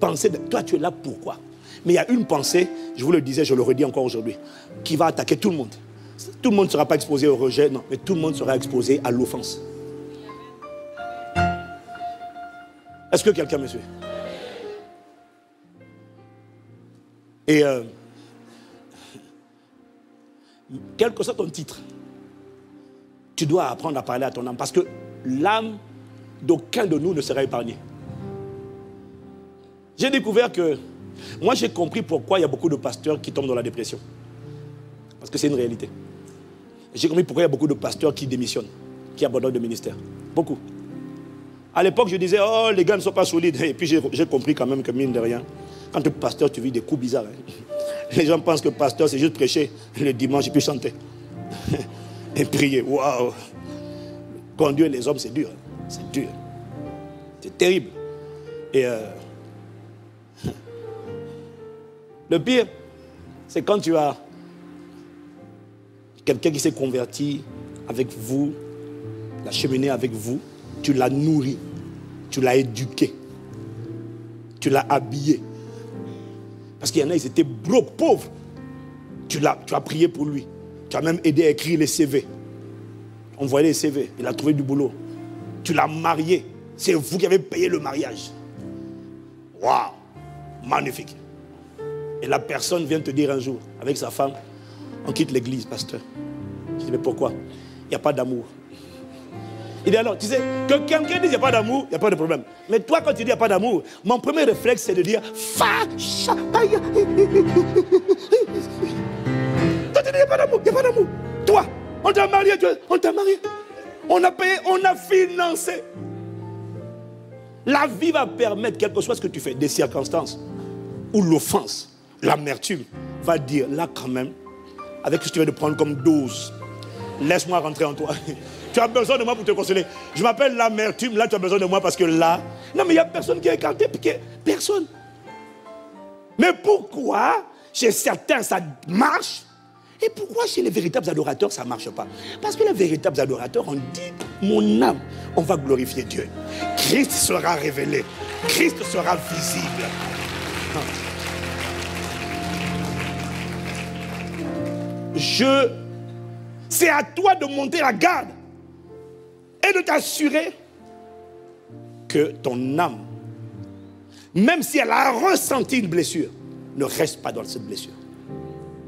pensais de... toi tu es là pourquoi? Mais il y a une pensée, je vous le disais, je le redis encore aujourd'hui, qui va attaquer tout le monde. Tout le monde ne sera pas exposé au rejet, non, mais tout le monde sera exposé à l'offense. Est-ce que quelqu'un me suit? Et euh, quel que soit ton titre, tu dois apprendre à parler à ton âme parce que l'âme d'aucun de nous ne sera épargnée. J'ai découvert que moi, j'ai compris pourquoi il y a beaucoup de pasteurs qui tombent dans la dépression. Parce que c'est une réalité. J'ai compris pourquoi il y a beaucoup de pasteurs qui démissionnent, qui abandonnent le ministère. Beaucoup. À l'époque, je disais, oh, les gars ne sont pas solides. Et puis j'ai compris quand même que, mine de rien, quand tu es pasteur, tu vis des coups bizarres. Hein. Les gens pensent que pasteur, c'est juste prêcher le dimanche et puis chanter. et prier. Waouh! Conduire les hommes, c'est dur. Hein. C'est dur. C'est terrible. Et euh, le pire, c'est quand tu as quelqu'un qui s'est converti avec vous, la cheminée avec vous, tu l'as nourri, tu l'as éduqué, tu l'as habillé. Parce qu'il y en a, ils étaient broke, pauvres. Tu, tu as prié pour lui. Tu as même aidé à écrire les CV. On voyait les CV. Il a trouvé du boulot. Tu l'as marié. C'est vous qui avez payé le mariage. Waouh! Magnifique. Et la personne vient te dire un jour, avec sa femme, on quitte l'église, pasteur. Je dis, mais pourquoi? Il n'y a pas d'amour. Il dit alors, tu sais, que quelqu'un dise qu'il n'y a pas d'amour, il n'y a pas de problème. Mais toi, quand tu dis qu'il n'y a pas d'amour, mon premier réflexe, c'est de dire Fa, cha, Toi, tu dis qu'il n'y a pas d'amour, il n'y a pas d'amour. Toi, on t'a marié, on t'a marié. On a payé, on a financé. La vie va permettre, quel que soit ce que tu fais, des circonstances ou l'offense, l'amertume, va dire là quand même, avec ce que tu viens de prendre comme dose, laisse-moi rentrer en toi. tu as besoin de moi pour te consoler. Je m'appelle l'amertume, là tu as besoin de moi parce que là, non mais il n'y a personne qui est écarté, personne. Mais pourquoi chez certains ça marche et pourquoi chez les véritables adorateurs, ça ne marche pas? Parce que les véritables adorateurs ont dit, mon âme, on va glorifier Dieu. Christ sera révélé. Christ sera visible. Je, c'est à toi de monter la garde et de t'assurer que ton âme, même si elle a ressenti une blessure, ne reste pas dans cette blessure.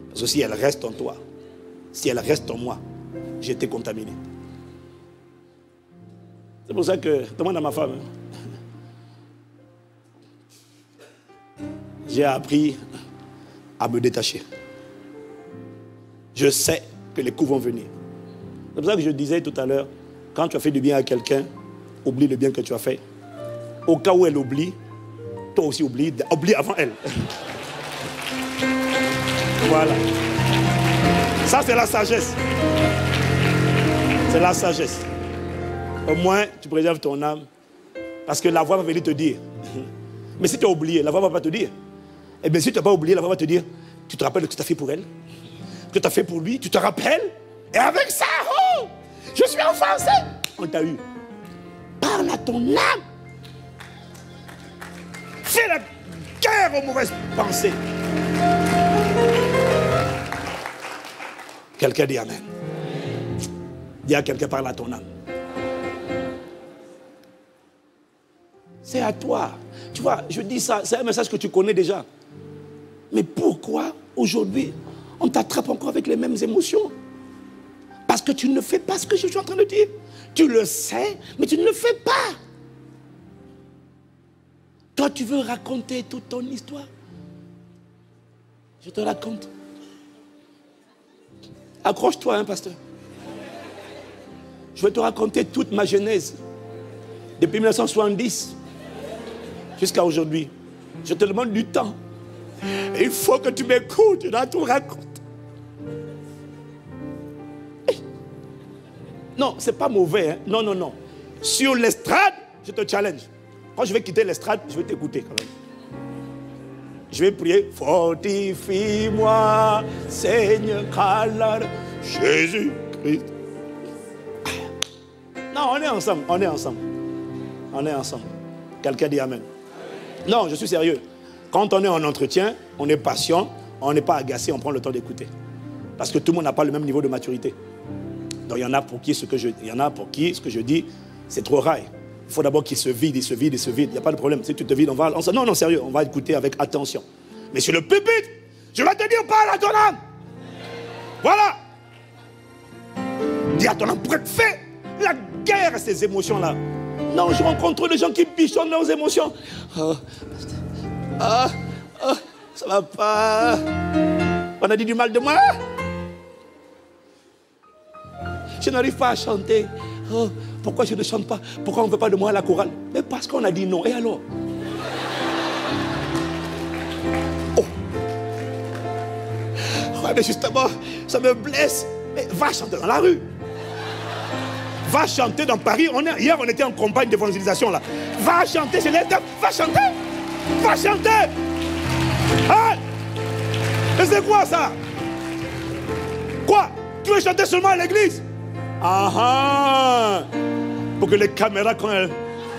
Parce que si elle reste en toi, si elle reste en moi, j'ai été contaminé. C'est pour ça que, demande à ma femme, hein. j'ai appris à me détacher. Je sais que les coups vont venir. C'est pour ça que je disais tout à l'heure, quand tu as fait du bien à quelqu'un, oublie le bien que tu as fait. Au cas où elle oublie, toi aussi oublie, oublie avant elle. Voilà. Ça, c'est la sagesse. C'est la sagesse. Au moins, tu préserves ton âme. Parce que la voix va venir te dire. Mais si tu as oublié, la voix ne va pas te dire. Eh bien, si tu n'as pas oublié, la voix va te dire Tu te rappelles ce que tu as fait pour elle? Que tu as fait pour lui Tu te rappelles? Et avec ça, oh, je suis offensé. On t'a eu. Parle à ton âme. Fais la guerre aux mauvaises pensées. Quelqu'un dit Amen. Dis à quelqu'un parle à ton âme. C'est à toi. Tu vois, je dis ça, c'est un message que tu connais déjà. Mais pourquoi aujourd'hui on t'attrape encore avec les mêmes émotions Parce que tu ne fais pas ce que je suis en train de dire. Tu le sais, mais tu ne le fais pas. Toi, tu veux raconter toute ton histoire. Je te raconte. Accroche-toi, hein, pasteur. Je vais te raconter toute ma genèse. Depuis 1970 jusqu'à aujourd'hui. Je te demande du temps. il faut que tu m'écoutes. Je dois tout raconter. Non, ce n'est pas mauvais. Hein. Non, non, non. Sur l'estrade, je te challenge. Quand je vais quitter l'estrade, je vais t'écouter quand même. Je vais prier. Fortifie-moi, Seigneur, Jésus-Christ. Non, on est ensemble, on est ensemble. On est ensemble. Quelqu'un dit Amen. Non, je suis sérieux. Quand on est en entretien, on est patient, on n'est pas agacé, on prend le temps d'écouter. Parce que tout le monde n'a pas le même niveau de maturité. Donc il y en a pour qui ce que je, y en a pour qui ce que je dis, c'est trop rail. Il faut d'abord qu'il se vide, il se vide, il se vide. Il n'y a pas de problème. Si tu te vides, on va. non, non, sérieux, on va écouter avec attention. Mais sur le pupitre, je vais te dire, parle à ton âme. Voilà. Dis à ton âme, pour être fait la guerre à ces émotions-là. Non, je rencontre des gens qui pichonnent leurs émotions. Oh, ah, ah, ça va pas. On a dit du mal de moi. Je n'arrive pas à chanter. Oh, pourquoi je ne chante pas? Pourquoi on ne veut pas de moi à la chorale? Mais parce qu'on a dit non. Et alors? Oh mais justement, ça me blesse. Mais va chanter dans la rue. Va chanter dans Paris. On hier, on était en campagne d'évangélisation là. Va chanter chez les Va chanter. Va chanter. Hein? C'est quoi ça? Quoi? Tu veux chanter seulement à l'église? Ah ah Pour que les caméras, quand elles,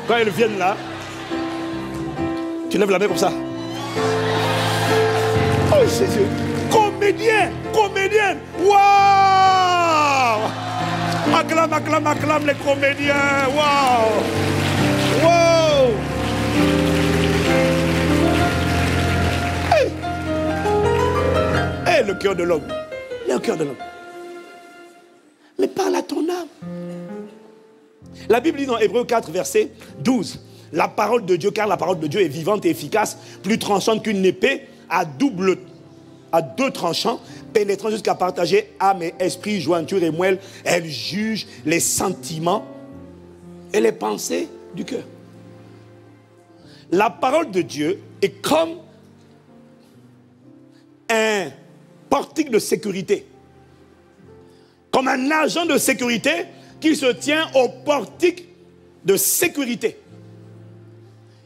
quand elles viennent là, tu lèves la main comme ça. Oh Jésus Comédien Comédien Waouh Acclame, acclame, acclame les comédiens. Waouh Waouh hey. le cœur de l'homme. Le cœur de l'homme. La Bible dit dans Hébreu 4, verset 12, la parole de Dieu, car la parole de Dieu est vivante et efficace, plus tranchante qu'une épée à double, à deux tranchants, pénétrant jusqu'à partager âme et esprit, jointure et moelle. Elle juge les sentiments et les pensées du cœur. La parole de Dieu est comme un portique de sécurité, comme un agent de sécurité qui se tient au portique de sécurité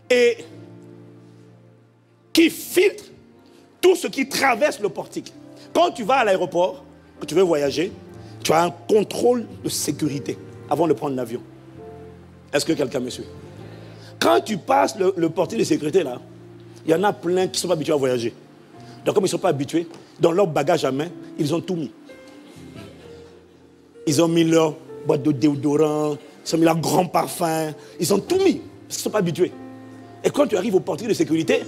et qui filtre tout ce qui traverse le portique. Quand tu vas à l'aéroport, que tu veux voyager, tu as un contrôle de sécurité avant de prendre l'avion. Est-ce que quelqu'un me suit? Quand tu passes le, portique de sécurité là, il y en a plein qui ne sont pas habitués à voyager. Donc comme ils ne sont pas habitués, dans leur bagage à main, ils ont tout mis. Ils ont mis leur boîte de déodorant, ils ont mis leur grand parfum, ils ont tout mis, parce qu'ils ne sont pas habitués. Et quand tu arrives au portique de sécurité,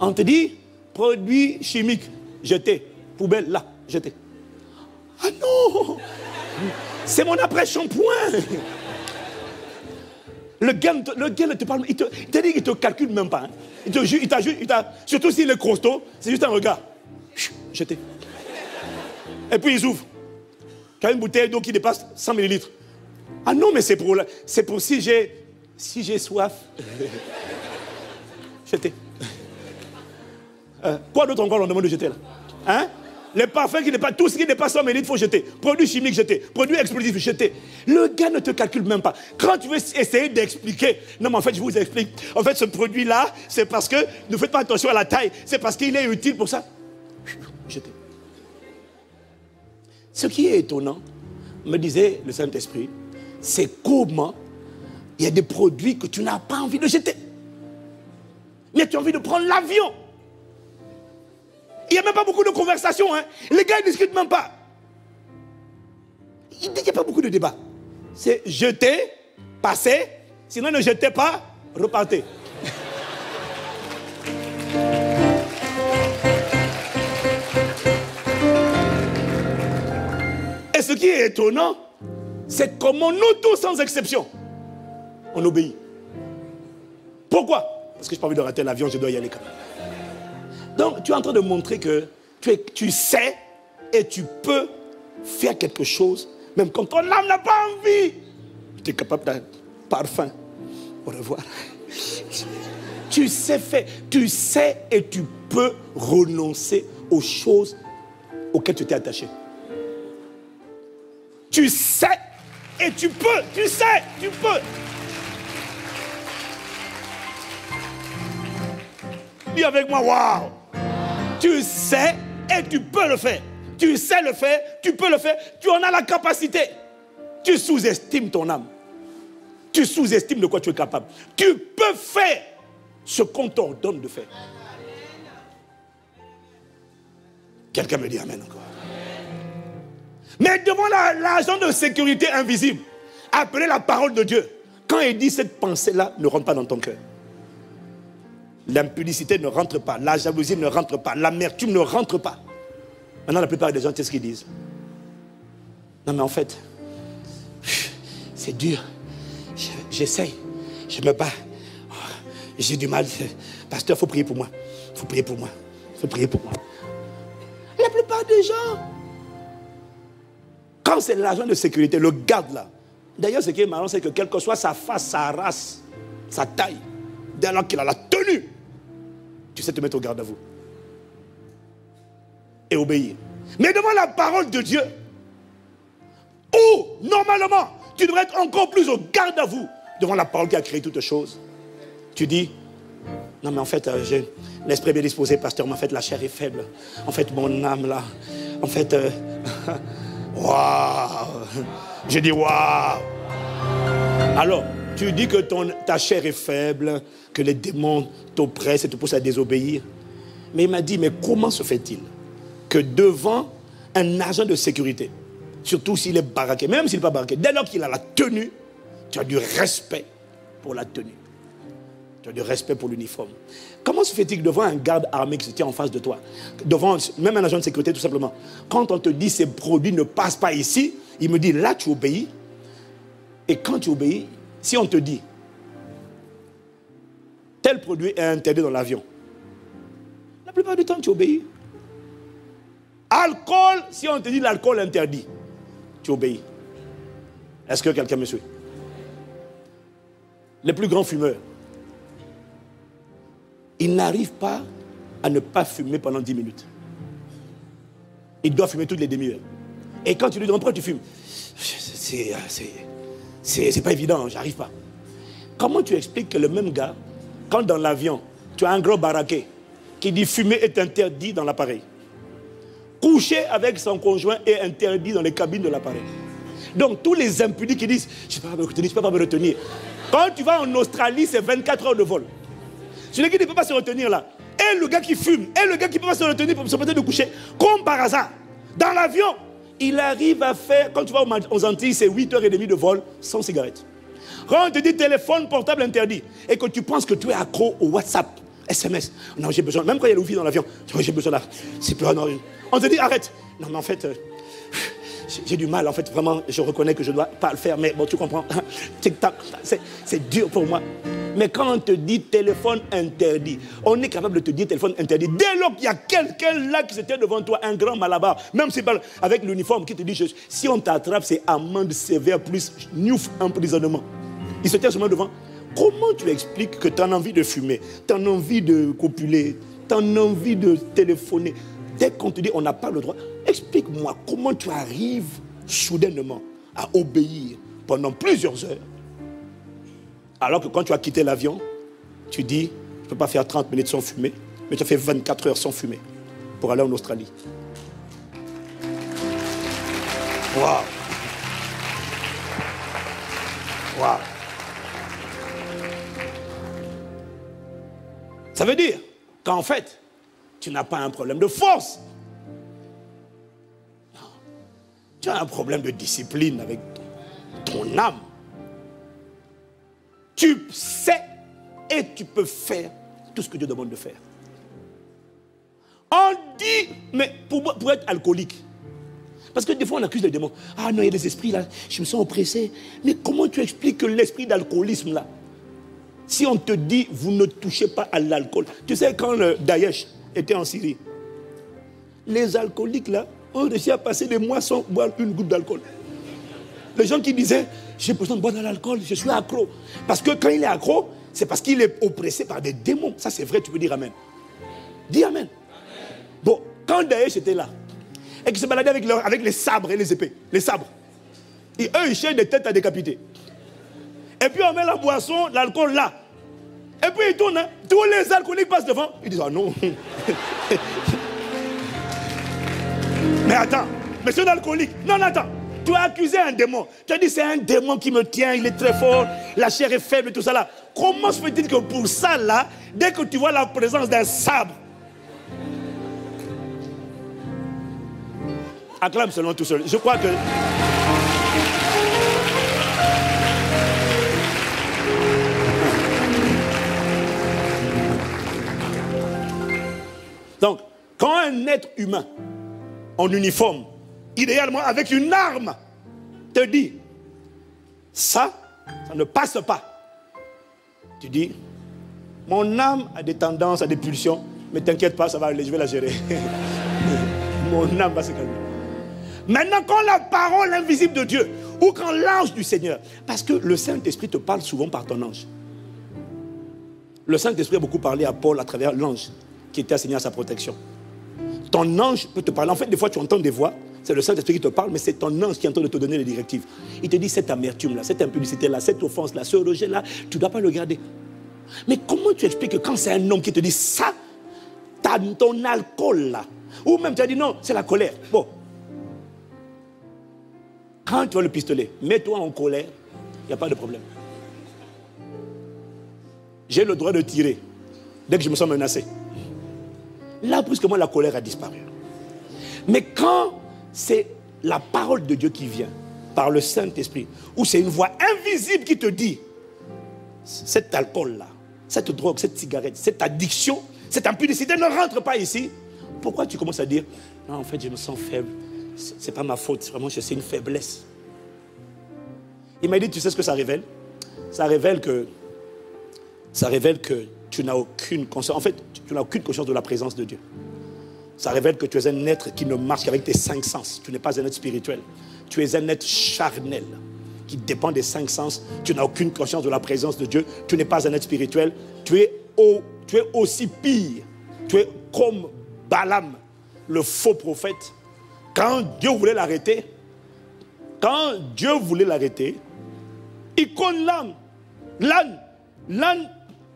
on te dit, produit chimique, jeté, poubelle, là, jeté. Ah non C'est mon après-shampoing le gars, le ne te parle, il te, dit qu'il te calcule même pas. Hein. Il te il surtout s'il est costaud, c'est juste un regard. Jeté. Et puis ils ouvrent. Tu as une bouteille d'eau qui dépasse 100 millilitres. Ah non, mais c'est pour, c'est pour si j'ai, si j'ai soif. jeter. Euh, quoi d'autre encore on demande de jeter là Hein les parfums qui pas tout ce qui pas 100 il faut jeter. Produits chimiques, jeter. Produits explosifs, jeter. Le gars ne te calcule même pas. Quand tu veux essayer d'expliquer, non, mais en fait, je vous explique. En fait, ce produit-là, c'est parce que ne faites pas attention à la taille, c'est parce qu'il est utile pour ça. Jeter. Ce qui est étonnant, me disait le Saint-Esprit, c'est comment il y a des produits que tu n'as pas envie de jeter. Mais tu as envie de prendre l'avion. Il n'y a même pas beaucoup de conversations. Hein. Les gars ne discutent même pas. Il n'y a pas beaucoup de débats. C'est jeter, passer. Sinon, ne jetez pas, repartez. Ce qui est étonnant, c'est comment nous tous, sans exception, on obéit. Pourquoi? Parce que je n'ai pas envie de rater l'avion, je dois y aller quand même. Donc, tu es en train de montrer que tu, tu sais et tu peux faire quelque chose, même quand ton âme n'a pas envie. Tu es capable d'un parfum. Au revoir. Tu sais faire, tu sais et tu peux renoncer aux choses auxquelles tu t'es attaché. Tu sais et tu peux, tu sais, tu peux. Dis avec moi, waouh! Tu sais et tu peux le faire. Tu sais le faire, tu peux le faire, tu en as la capacité. Tu sous-estimes ton âme. Tu sous-estimes de quoi tu es capable. Tu peux faire ce qu'on t'ordonne de faire. Quelqu'un me dit Amen encore. Mais devant l'agent de sécurité invisible, appelez la parole de Dieu. Quand il dit cette pensée-là, ne rentre pas dans ton cœur. L'impudicité ne rentre pas, la jalousie ne rentre pas, l'amertume ne rentre pas. Maintenant, la plupart des gens, c'est ce qu'ils disent? Non, mais en fait, c'est dur. J'essaye, je me bats. J'ai du mal. Pasteur, il faut prier pour moi. Il faut prier pour moi. Il faut prier pour moi. La plupart des gens, c'est l'agent de sécurité, le garde là. D'ailleurs, ce qui est marrant, c'est que quelle que soit sa face, sa race, sa taille, dès lors qu'il a la tenue, tu sais te mettre au garde à vous. Et obéir. Mais devant la parole de Dieu, où normalement tu devrais être encore plus au garde à vous devant la parole qui a créé toutes choses, tu dis, non mais en fait, euh, j'ai l'esprit bien disposé, pasteur, mais en fait la chair est faible. En fait, mon âme là, en fait, euh, waouh, j'ai dit waouh. Alors, tu dis que ta chair est faible, que les démons t'oppressent et te poussent à désobéir. Mais il m'a dit, mais comment se fait-il que devant un agent de sécurité, surtout s'il est baraqué, même s'il n'est pas baraqué, dès lors qu'il a la tenue, tu as du respect pour la tenue. Tu as du respect pour l'uniforme. Comment se fait-il que devant un garde armé qui se tient en face de toi, devant même un agent de sécurité tout simplement, quand on te dit ces produits ne passent pas ici, il me dit là tu obéis, Et quand tu obéis, si on te dit, tel produit est interdit dans l'avion, la plupart du temps, tu obéis. Alcool, si on te dit l'alcool interdit, tu obéis. Est-ce que quelqu'un me suit? Les plus grands fumeurs, ils n'arrivent pas à ne pas fumer pendant 10 minutes. Ils doivent fumer toutes les demi-heures. Et quand tu lui demandes pourquoi tu fumes, c'est pas évident, j'arrive pas. Comment tu expliques que le même gars, quand dans l'avion, tu as un gros baraquet qui dit fumer est interdit dans l'appareil, coucher avec son conjoint est interdit dans les cabines de l'appareil. Donc tous les impudiques qui disent je ne peux pas me retenir, je peux pas me retenir. Quand tu vas en Australie, c'est 24 heures de vol. Celui qui ne peut pas se retenir là, et le gars qui fume, et le gars qui ne peut pas se retenir pour se permettre de coucher, comme par hasard, dans l'avion, il arrive à faire, quand tu vas aux Antilles, c'est 8h30 de vol sans cigarette. Quand on te dit téléphone portable interdit, et que tu penses que tu es accro au WhatsApp, SMS, non, j'ai besoin, même quand il y a le dans l'avion, j'ai besoin là, c'est plus, non, on te dit arrête. Non, mais en fait, euh, j'ai du mal, en fait, vraiment, je reconnais que je ne dois pas le faire, mais bon, tu comprends, c'est dur pour moi. Mais quand on te dit téléphone interdit, on est capable de te dire téléphone interdit. Dès lors qu'il y a quelqu'un là qui se tient devant toi, un grand malabar, même si avec l'uniforme qui te dit, si on t'attrape, c'est amende sévère plus newf emprisonnement. Il se tient seulement devant. Comment tu expliques que tu as envie de fumer, tu as envie de copuler, tu as envie de téléphoner? Dès qu'on te dit on n'a pas le droit, explique-moi comment tu arrives soudainement à obéir pendant plusieurs heures. Alors que quand tu as quitté l'avion, tu dis, je ne peux pas faire 30 minutes sans fumer, mais tu as fait 24 heures sans fumer pour aller en Australie. Waouh! Waouh! Ça veut dire qu'en fait, tu n'as pas un problème de force. Non. Tu as un problème de discipline avec ton, âme. Tu sais et tu peux faire tout ce que Dieu demande de faire. On dit, mais pour, être alcoolique, parce que des fois on accuse les démons. Ah non, il y a des esprits là, je me sens oppressé. Mais comment tu expliques que l'esprit d'alcoolisme là, si on te dit vous ne touchez pas à l'alcool, tu sais quand Daesh était en Syrie. Les alcooliques, là, ont réussi à passer des mois sans boire une goutte d'alcool. Les gens qui disaient, j'ai besoin de boire de l'alcool, je suis accro. Parce que quand il est accro, c'est parce qu'il est oppressé par des démons. Ça, c'est vrai, tu peux dire Amen. Dis Amen. Bon, quand Daesh était là, et qu'ils se baladaient avec, les sabres et les épées, les sabres, et eux, ils cherchent des têtes à décapiter. Et puis on met la boisson, l'alcool là. Et puis il tourne, hein. tous les alcooliques passent devant. Ils disent, ah non. Mais attends, monsieur l'alcoolique, non, attends. Tu as accusé un démon. Tu as dit, c'est un démon qui me tient, il est très fort, la chair est faible tout ça là. Comment se fait-il que pour ça là, dès que tu vois la présence d'un sabre, acclame seulement tout seul. Je crois que. Donc, quand un être humain en uniforme, idéalement avec une arme, te dit, ça, ça ne passe pas. Tu dis, mon âme a des tendances, a des pulsions, mais t'inquiète pas, ça va aller, je vais la gérer. mon âme va se calmer. Maintenant, quand la parole invisible de Dieu, ou quand l'ange du Seigneur, parce que le Saint-Esprit te parle souvent par ton ange. Le Saint-Esprit a beaucoup parlé à Paul à travers l'ange qui était assigné à sa protection. Ton ange peut te parler. En fait, des fois, tu entends des voix. C'est le Saint-Esprit qui te parle, mais c'est ton ange qui est en train de te donner les directives. Il te dit cette amertume-là, cette impudicité-là, cette offense-là, ce rejet-là, tu ne dois pas le garder. Mais comment tu expliques que quand c'est un homme qui te dit ça, as ton alcool là, ou même tu as dit non, c'est la colère. Bon. Quand tu as le pistolet, mets-toi en colère, il n'y a pas de problème. J'ai le droit de tirer dès que je me sens menacé. Là, brusquement, la colère a disparu. Mais quand c'est la parole de Dieu qui vient par le Saint-Esprit, ou c'est une voix invisible qui te dit, cet alcool-là, cette drogue, cette cigarette, cette addiction, cette impudicité ne rentre pas ici, pourquoi tu commences à dire, non, en fait, je me sens faible, c'est pas ma faute, vraiment, c'est une faiblesse. Il m'a dit, tu sais ce que ça révèle? Ça révèle que, ça révèle que tu n'as aucune conscience. En fait, tu n'as aucune conscience de la présence de Dieu. Ça révèle que tu es un être qui ne marche qu'avec tes cinq sens. Tu n'es pas un être spirituel. Tu es un être charnel qui dépend des cinq sens. Tu n'as aucune conscience de la présence de Dieu. Tu n'es pas un être spirituel. Tu es, aussi pire. Tu es comme Balaam, le faux prophète. Quand Dieu voulait l'arrêter, quand Dieu voulait l'arrêter, il conne l'âne. L'âne, l'âne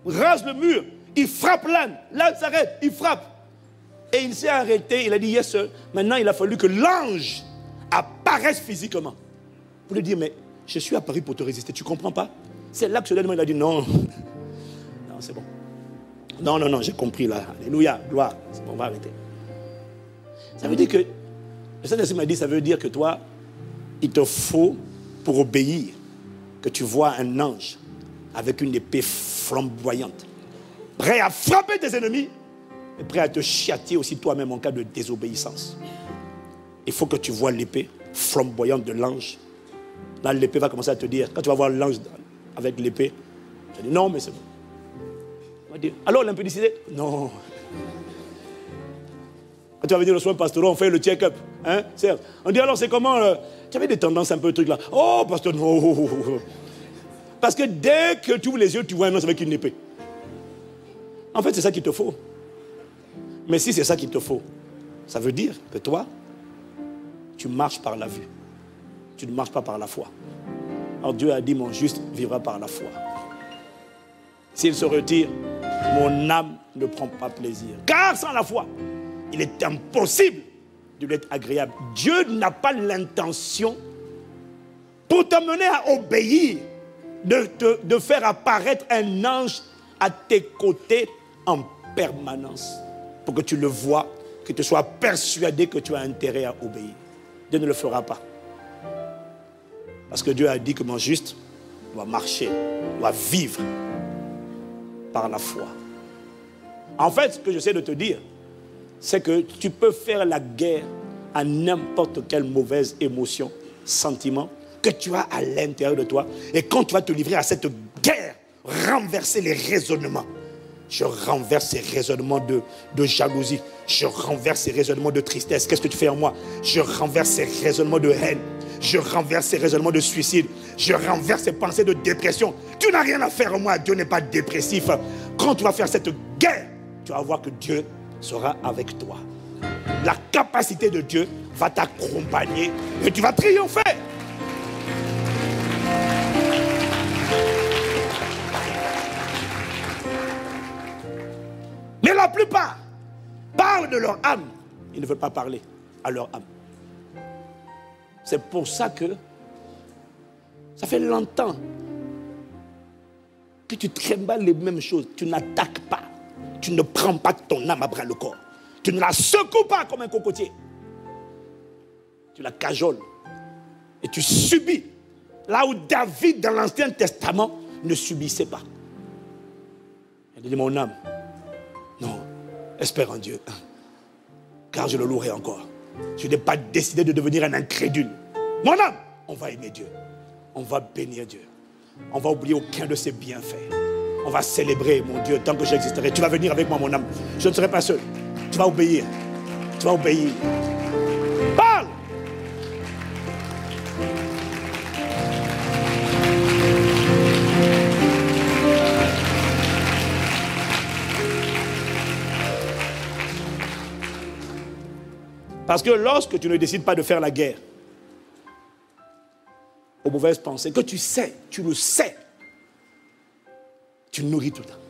rase le mur. Il frappe l'âne. L'âne s'arrête. Il frappe. Et il s'est arrêté. Il a dit, yes, sir. Maintenant, il a fallu que l'ange apparaisse physiquement. Pour lui dire, mais je suis apparu pour te résister. Tu comprends pas? C'est là que ce il a dit, non. Non, c'est bon. Non, non, non, j'ai compris là. Alléluia, gloire. Bon, on va arrêter. Ça veut dire que, le Saint-Esprit m'a dit, ça veut dire que toi, il te faut, pour obéir, que tu vois un ange avec une épée flamboyante, prêt à frapper tes ennemis, prêt à te châtier aussi toi-même en cas de désobéissance. Il faut que tu vois l'épée flamboyante de l'ange. Là, l'épée va commencer à te dire, quand tu vas voir l'ange avec l'épée, tu vas dire, non, mais c'est bon. alors l'impudicité? Non. Quand tu vas venir au soin pastoral, on fait le check-up. Hein, on dit alors c'est comment euh, Tu avais des tendances un peu truc là. Oh, pasteur, non. Parce que dès que tu ouvres les yeux, tu vois un ange avec une épée. En fait, c'est ça qu'il te faut. Mais si c'est ça qu'il te faut, ça veut dire que toi, tu marches par la vue. Tu ne marches pas par la foi. Alors Dieu a dit, mon juste vivra par la foi. S'il se retire, mon âme ne prend pas plaisir. Car sans la foi, il est impossible de l'être agréable. Dieu n'a pas l'intention pour t'amener à obéir, de, de faire apparaître un ange à tes côtés en permanence, pour que tu le vois, que tu sois persuadé que tu as intérêt à obéir. Dieu ne le fera pas. Parce que Dieu a dit que mon juste doit marcher, doit vivre par la foi. En fait, ce que j'essaie de te dire, c'est que tu peux faire la guerre à n'importe quelle mauvaise émotion, sentiment que tu as à l'intérieur de toi. Et quand tu vas te livrer à cette guerre, renverser les raisonnements. Je renverse ces raisonnements de, jalousie. Je renverse ces raisonnements de tristesse. Qu'est-ce que tu fais en moi? Je renverse ces raisonnements de haine. Je renverse ces raisonnements de suicide. Je renverse ces pensées de dépression. Tu n'as rien à faire en moi. Dieu n'est pas dépressif. Quand tu vas faire cette guerre, tu vas voir que Dieu sera avec toi. La capacité de Dieu va t'accompagner et tu vas triompher. La plupart parlent de leur âme. Ils ne veulent pas parler à leur âme. C'est pour ça que ça fait longtemps que tu trimballes les mêmes choses. Tu n'attaques pas. Tu ne prends pas ton âme à bras le corps. Tu ne la secoues pas comme un cocotier. Tu la cajoles. Et tu subis. Là où David, dans l'Ancien Testament, ne subissait pas. Il dit, mon âme, non, espère en Dieu. Car je le louerai encore. Je n'ai pas décidé de devenir un incrédule. Mon âme, on va aimer Dieu. On va bénir Dieu. On va oublier aucun de ses bienfaits. On va célébrer mon Dieu tant que j'existerai. Tu vas venir avec moi, mon âme. Je ne serai pas seul. Tu vas obéir. Tu vas obéir. Parle. Parce que lorsque tu ne décides pas de faire la guerre aux mauvaises pensées, que tu sais, tu le sais, tu nourris tout le temps.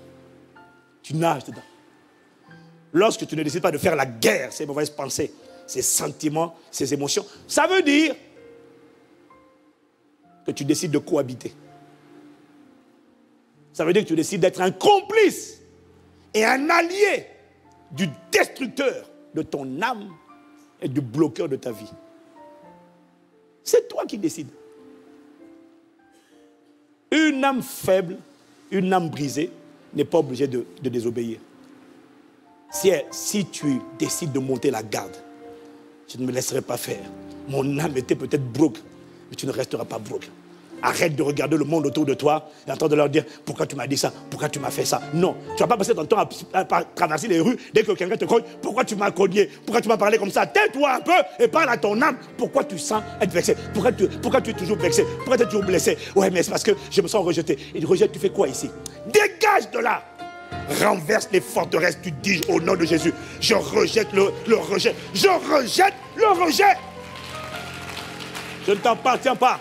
Tu nages dedans. Lorsque tu ne décides pas de faire la guerre, ces mauvaises pensées, ces sentiments, ces émotions, ça veut dire que tu décides de cohabiter. Ça veut dire que tu décides d'être un complice et un allié du destructeur de ton âme du bloqueur de ta vie. C'est toi qui décides. Une âme faible une âme brisée n'est pas obligée de, désobéir. Si, si tu décides de monter la garde, je ne me laisserai pas faire. Mon âme était peut-être broke, mais tu ne resteras pas broke. Arrête de regarder le monde autour de toi et en train de leur dire pourquoi tu m'as dit ça, pourquoi tu m'as fait ça? Non, tu vas pas passer ton temps à, traverser les rues dès que quelqu'un te cogne. Pourquoi tu m'as cogné? Pourquoi tu m'as parlé comme ça? Tais-toi un peu et parle à ton âme. Pourquoi tu sens être vexé? Pourquoi tu, es toujours vexé? Pourquoi tu es toujours blessé? Ouais, mais c'est parce que je me sens rejeté. Et tu rejettes, tu fais quoi ici? Dégage de là renverse les forteresses, tu dis au nom de Jésus, je rejette le, le rejet, je rejette le rejet. Je ne t'appartiens pas.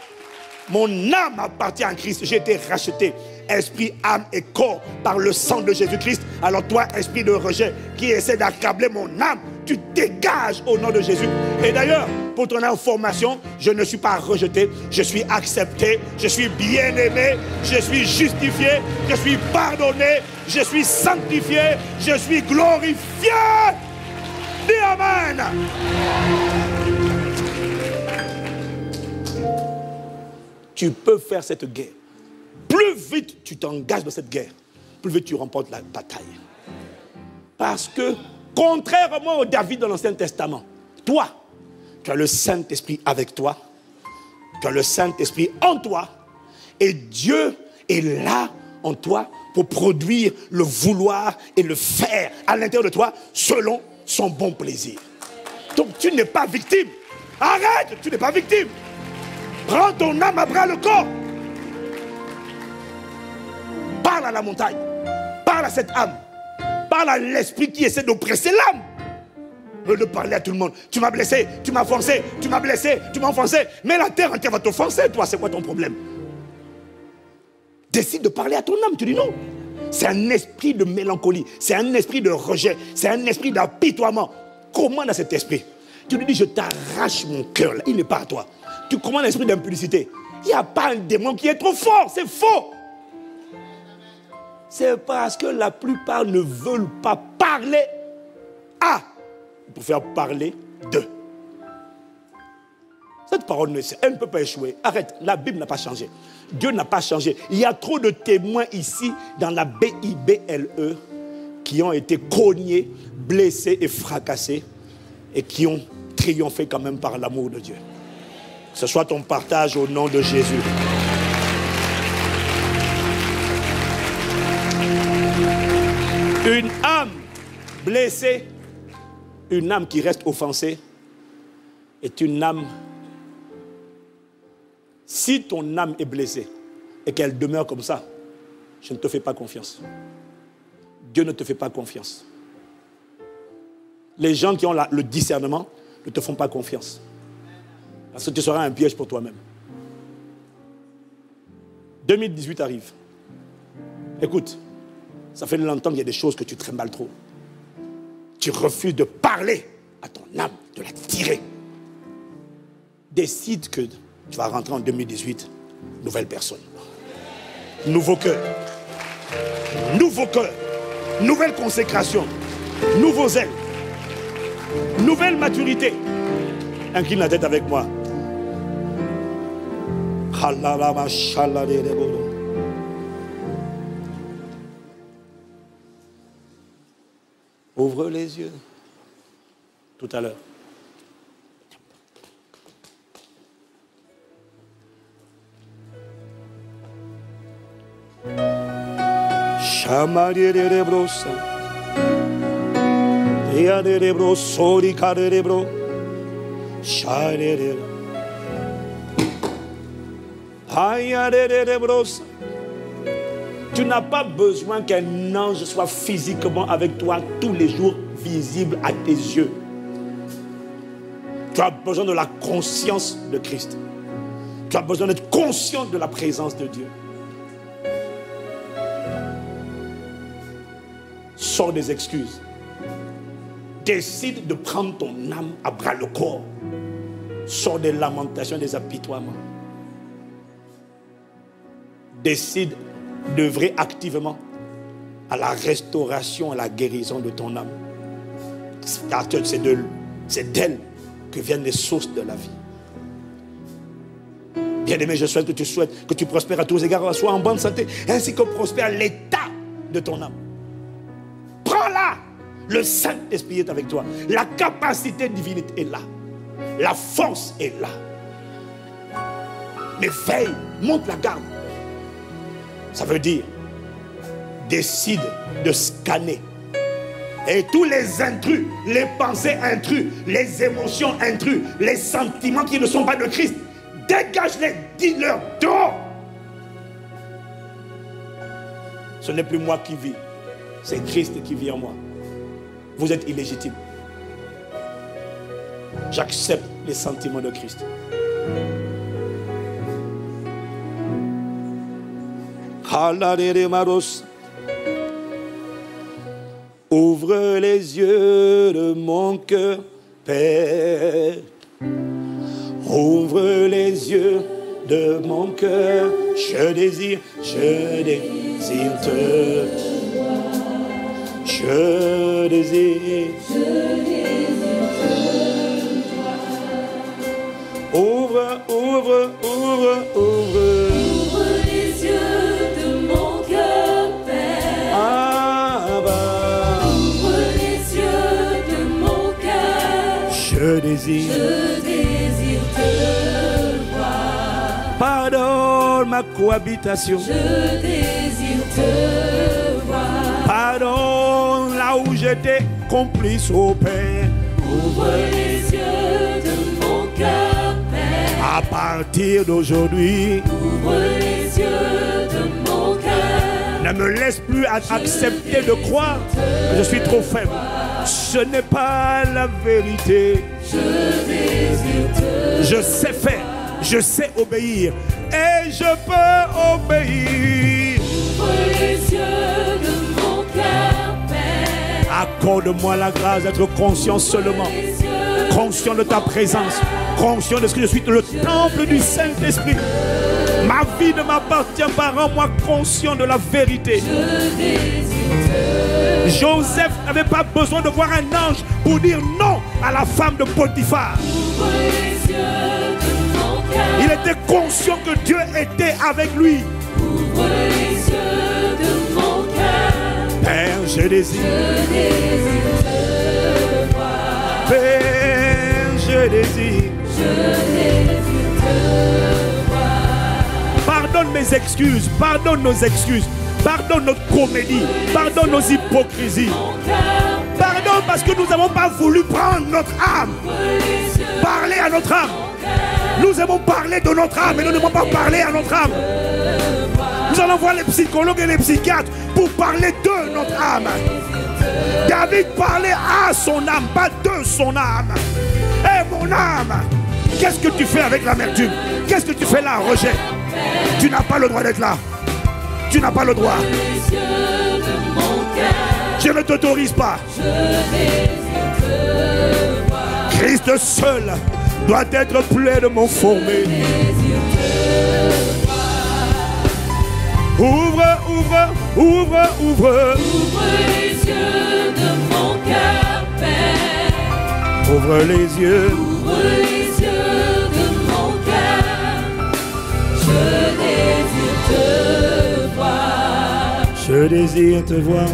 Mon âme appartient à Christ. J'ai été racheté, esprit, âme et corps, par le sang de Jésus-Christ. Alors toi, esprit de rejet, qui essaie d'accabler mon âme, tu dégages au nom de Jésus. Et d'ailleurs, pour ton information, je ne suis pas rejeté, je suis accepté, je suis bien aimé, je suis justifié, je suis pardonné, je suis sanctifié, je suis glorifié. Dis Amen. Tu peux faire cette guerre. Plus vite tu t'engages dans cette guerre, plus vite tu remportes la bataille. Parce que, contrairement au David dans l'Ancien Testament, toi, tu as le Saint-Esprit avec toi, tu as le Saint-Esprit en toi, et Dieu est là en toi pour produire le vouloir et le faire à l'intérieur de toi selon son bon plaisir. Donc tu n'es pas victime. Arrête, tu n'es pas victime. Prends ton âme à bras le corps. Parle à la montagne. Parle à cette âme. Parle à l'esprit qui essaie d'oppresser l'âme. Ne de parler à tout le monde. Tu m'as blessé, tu m'as foncé, tu m'as blessé, tu m'as offensé. Mais la terre entière va t'offenser, toi. C'est quoi ton problème? Décide de parler à ton âme. Tu dis non. C'est un esprit de mélancolie. C'est un esprit de rejet. C'est un esprit d'apitoiement. Commande à cet esprit. Tu lui dis, je t'arrache mon cœur. Il n'est pas à toi tu commandes l'esprit d'impudicité? Il n'y a pas un démon qui est trop fort, c'est faux. C'est parce que la plupart ne veulent pas parler à pour faire parler de. Cette parole, elle ne peut pas échouer. Arrête, la Bible n'a pas changé. Dieu n'a pas changé. Il y a trop de témoins ici dans la BIBLE qui ont été cognés, blessés et fracassés et qui ont triomphé quand même par l'amour de Dieu. Ce soit ton partage au nom de Jésus. Une âme blessée, une âme qui reste offensée, est une âme. Si ton âme est blessée et qu'elle demeure comme ça, je ne te fais pas confiance. Dieu ne te fait pas confiance. Les gens qui ont le discernement ne te font pas confiance. Parce que tu seras un piège pour toi-même. 2018 arrive. Écoute, ça fait longtemps qu'il y a des choses que tu mal trop. Tu refuses de parler à ton âme, de la tirer. Décide que tu vas rentrer en 2018, nouvelle personne. Nouveau cœur. Nouveau cœur. Nouvelle consécration. Nouveaux ailes. Nouvelle maturité. Incline la tête avec moi. Ouvre les yeux. Tout à l'heure. Shamarierebrosa. Diaderebro, sori carerebro. Tu n'as pas besoin qu'un ange soit physiquement avec toi tous les jours, visible à tes yeux. Tu as besoin de la conscience de Christ. Tu as besoin d'être conscient de la présence de Dieu. Sors des excuses. Décide de prendre ton âme à bras le corps. Sors des lamentations, des apitoiements décide d'œuvrer activement à la restauration, à la guérison de ton âme. c'est d'elle que viennent les sources de la vie. Bien-aimé, je souhaite que tu souhaites que tu prospères à tous égards, sois en bonne santé, ainsi que prospère l'état de ton âme. Prends-la. Le Saint-Esprit est avec toi. La capacité divine est là. La force est là. Mais veille, monte la garde. Ça veut dire, décide de scanner. Et tous les intrus, les pensées intrus, les émotions intrus, les sentiments qui ne sont pas de Christ, dégage-les, dis-leur, dehors. Ce n'est plus moi qui vis, c'est Christ qui vit en moi. Vous êtes illégitime. J'accepte les sentiments de Christ. Ouvre les yeux de mon cœur, Père. Ouvre les yeux de mon cœur. Je désire, je désire. Je désire. Ouvre, ouvre, ouvre. Ouvre désire. Je désire te voir. Pardonne ma cohabitation. Je désire te voir. Pardonne là où j'étais complice au Père. Ouvre les yeux de mon cœur, Père. À partir d'aujourd'hui, Ouvre les yeux de mon cœur. ne me laisse plus accepter de croire que je suis trop faible. Ce n'est pas la vérité. Je sais faire, je sais obéir et je peux obéir. Ouvre les yeux de mon cœur, Père. Accorde-moi la grâce d'être conscient seulement, conscient de ta présence, conscient de ce que je suis le temple du Saint-Esprit. Ma vie ne m'appartient pas, rends-moi conscient de la vérité. Je désire Joseph n'avait pas besoin de voir un ange pour dire non à la femme de Potiphar. Il était conscient que Dieu était avec lui. Ouvre les yeux de mon cœur. Père, je désire. Je. Père, je désire. Je. Pardonne mes excuses, pardonne nos excuses, pardonne notre comédie, pardonne nos hypocrisies. Pardonne parce que nous n'avons pas voulu prendre notre âme, parler à notre âme. Nous aimons parler de notre âme, mais nous n'aimons pas parler à notre âme. Nous allons voir les psychologues et les psychiatres pour parler de notre âme. David parlait à son âme, pas de son âme. Eh mon âme, qu'est-ce que tu fais avec l'amertume? Qu'est-ce que tu fais là, Roger Tu n'as pas le droit d'être là. Tu n'as pas le droit. Je ne t'autorise pas. Christ seul doit être pleinement formé. Ouvre, ouvre, ouvre, ouvre. Ouvre les yeux de mon cœur, Père. Ouvre les yeux. Ouvre les Je désire te voir.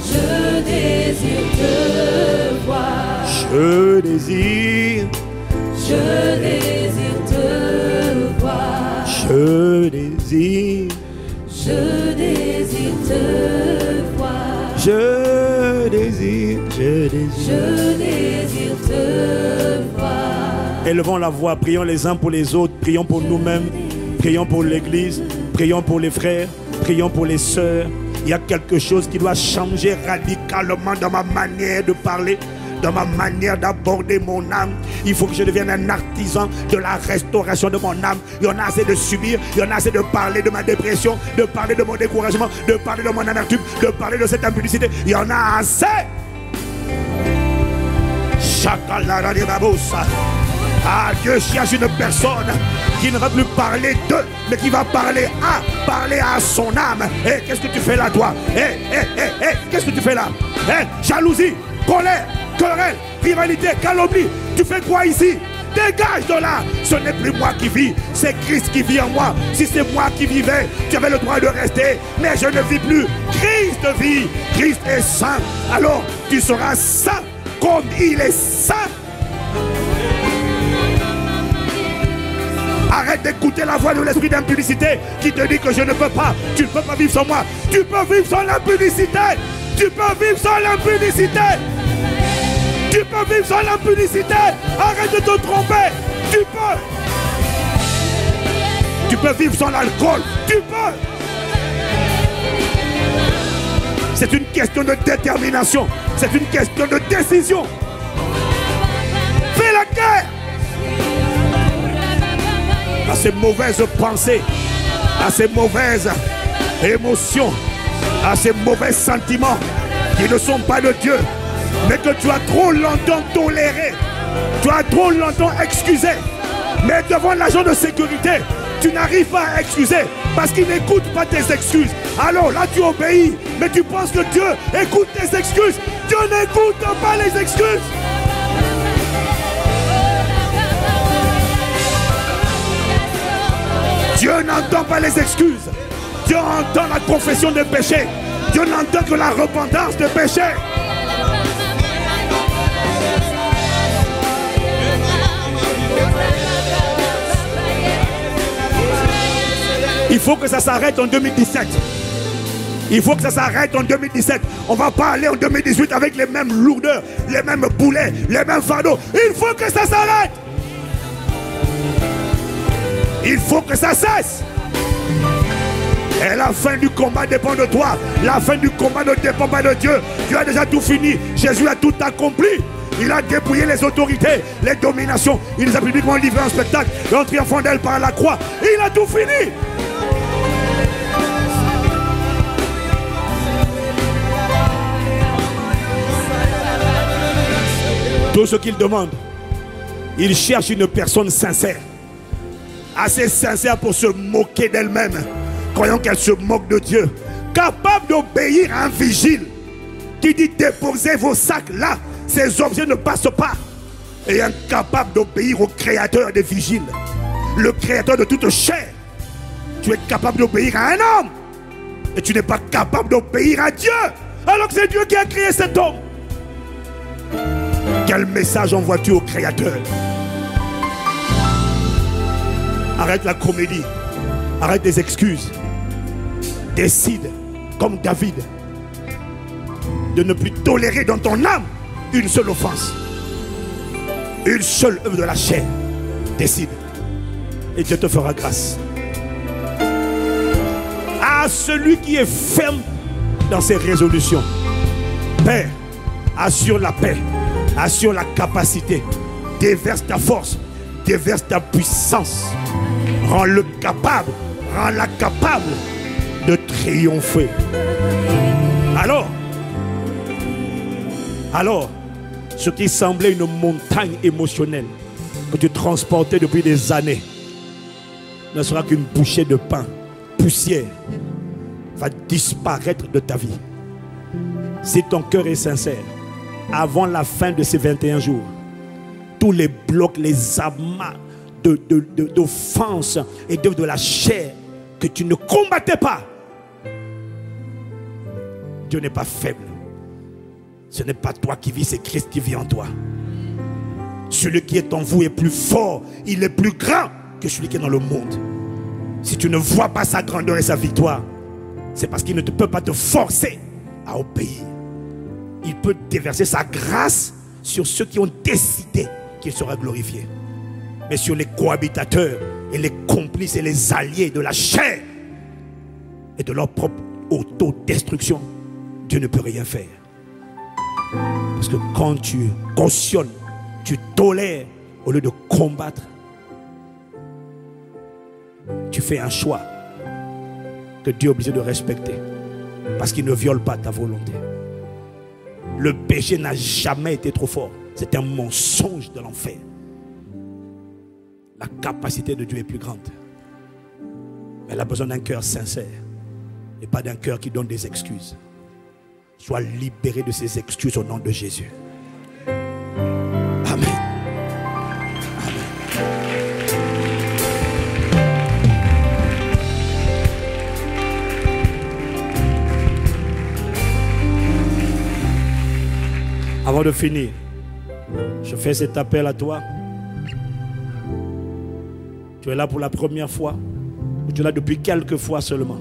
Je désire te voir. Je désire. Je désire te voir. Je désire. Je désire te voir. Je désire. Je désire. Je désire te voir. Élevons la voix, prions les uns pour les autres, prions pour nous-mêmes, prions pour l'Église, prions pour les frères, prions pour les sœurs. Il y a quelque chose qui doit changer radicalement dans ma manière de parler, dans ma manière d'aborder mon âme. Il faut que je devienne un artisan de la restauration de mon âme. Il y en a assez de subir, il y en a assez de parler de ma dépression, de parler de mon découragement, de parler de mon amertume, de parler de cette impudicité. Il y en a assez. Ah, Dieu cherche une personne qui ne va plus parler de, mais qui va parler à, parler à son âme. Eh, qu'est-ce que tu fais là, toi? Eh, eh, eh, eh, qu'est-ce que tu fais là? Eh, jalousie, colère, querelle, rivalité, calomnie. Tu fais quoi ici? Dégage de là. Ce n'est plus moi qui vis, c'est Christ qui vit en moi. Si c'est moi qui vivais, tu avais le droit de rester. Mais je ne vis plus. Christ vit. Christ est saint. Alors, tu seras saint comme il est saint. Arrête d'écouter la voix de l'esprit d'impudicité qui te dit que je ne peux pas. Tu ne peux pas vivre sans moi. Tu peux vivre sans l'impudicité. Tu peux vivre sans l'impudicité. Tu peux vivre sans l'impudicité. Arrête de te tromper. Tu peux. Tu peux vivre sans l'alcool. Tu peux. C'est une question de détermination. C'est une question de décision. Fais la guerre ces mauvaises pensées, à ces mauvaises émotions, à ces mauvais sentiments qui ne sont pas de Dieu, mais que tu as trop longtemps toléré, tu as trop longtemps excusé. Mais devant l'agent de sécurité, tu n'arrives pas à excuser parce qu'il n'écoute pas tes excuses. Alors là, tu obéis, mais tu penses que Dieu écoute tes excuses. Dieu n'écoute pas les excuses. Dieu n'entend pas les excuses. Dieu entend la confession de péché. Dieu n'entend que la repentance de péché. Il faut que ça s'arrête en 2017. Il faut que ça s'arrête en 2017. On va pas aller en 2018 avec les mêmes lourdeurs, les mêmes boulets, les mêmes fardeaux. Il faut que ça s'arrête. Il faut que ça cesse. Et la fin du combat dépend de toi. La fin du combat ne dépend pas de Dieu. Dieu a déjà tout fini. Jésus a tout accompli. Il a dépouillé les autorités, les dominations. Il les a publiquement livrés en spectacle en triomphant d'elle par la croix. Il a tout fini. Tout ce qu'il demande, il cherche une personne sincère assez sincère pour se moquer d'elle-même, croyant qu'elle se moque de Dieu, capable d'obéir à un vigile qui dit déposez vos sacs là, ces objets ne passent pas, et incapable d'obéir au créateur des vigiles, le créateur de toute chair. Tu es capable d'obéir à un homme, et tu n'es pas capable d'obéir à Dieu, alors que c'est Dieu qui a créé cet homme. Quel message envoies-tu au créateur? Arrête la comédie. Arrête des excuses. Décide, comme David, de ne plus tolérer dans ton âme une seule offense. Une seule œuvre de la chair. Décide. Et Dieu te fera grâce. À celui qui est ferme dans ses résolutions. Père, assure la paix, assure la capacité, déverse ta force, déverse ta puissance. Rends-le capable, rends-la capable de triompher. Alors, alors, ce qui semblait une montagne émotionnelle que tu transportais depuis des années ne sera qu'une bouchée de pain, poussière, va disparaître de ta vie. Si ton cœur est sincère, avant la fin de ces 21 jours, tous les blocs, les amas d'offenses et de, de la chair que tu ne combattais pas, Dieu n'est pas faible. Ce n'est pas toi qui vis, c'est Christ qui vit en toi. Celui qui est en vous est plus fort, il est plus grand que celui qui est dans le monde. Si tu ne vois pas sa grandeur et sa victoire, c'est parce qu'il ne peut pas te forcer à obéir. Il peut déverser sa grâce sur ceux qui ont décidé sera glorifié. Mais sur les cohabitateurs et les complices et les alliés de la chair et de leur propre autodestruction, Dieu ne peut rien faire. Parce que quand tu cautionnes, tu tolères au lieu de combattre, tu fais un choix que Dieu est obligé de respecter. Parce qu'il ne viole pas ta volonté. Le péché n'a jamais été trop fort. C'est un mensonge de l'enfer. La capacité de Dieu est plus grande. Mais elle a besoin d'un cœur sincère et pas d'un cœur qui donne des excuses. Sois libéré de ces excuses au nom de Jésus. Amen. Avant de finir, je fais cet appel à toi. Tu es là pour la première fois, ou tu es là depuis quelques fois seulement.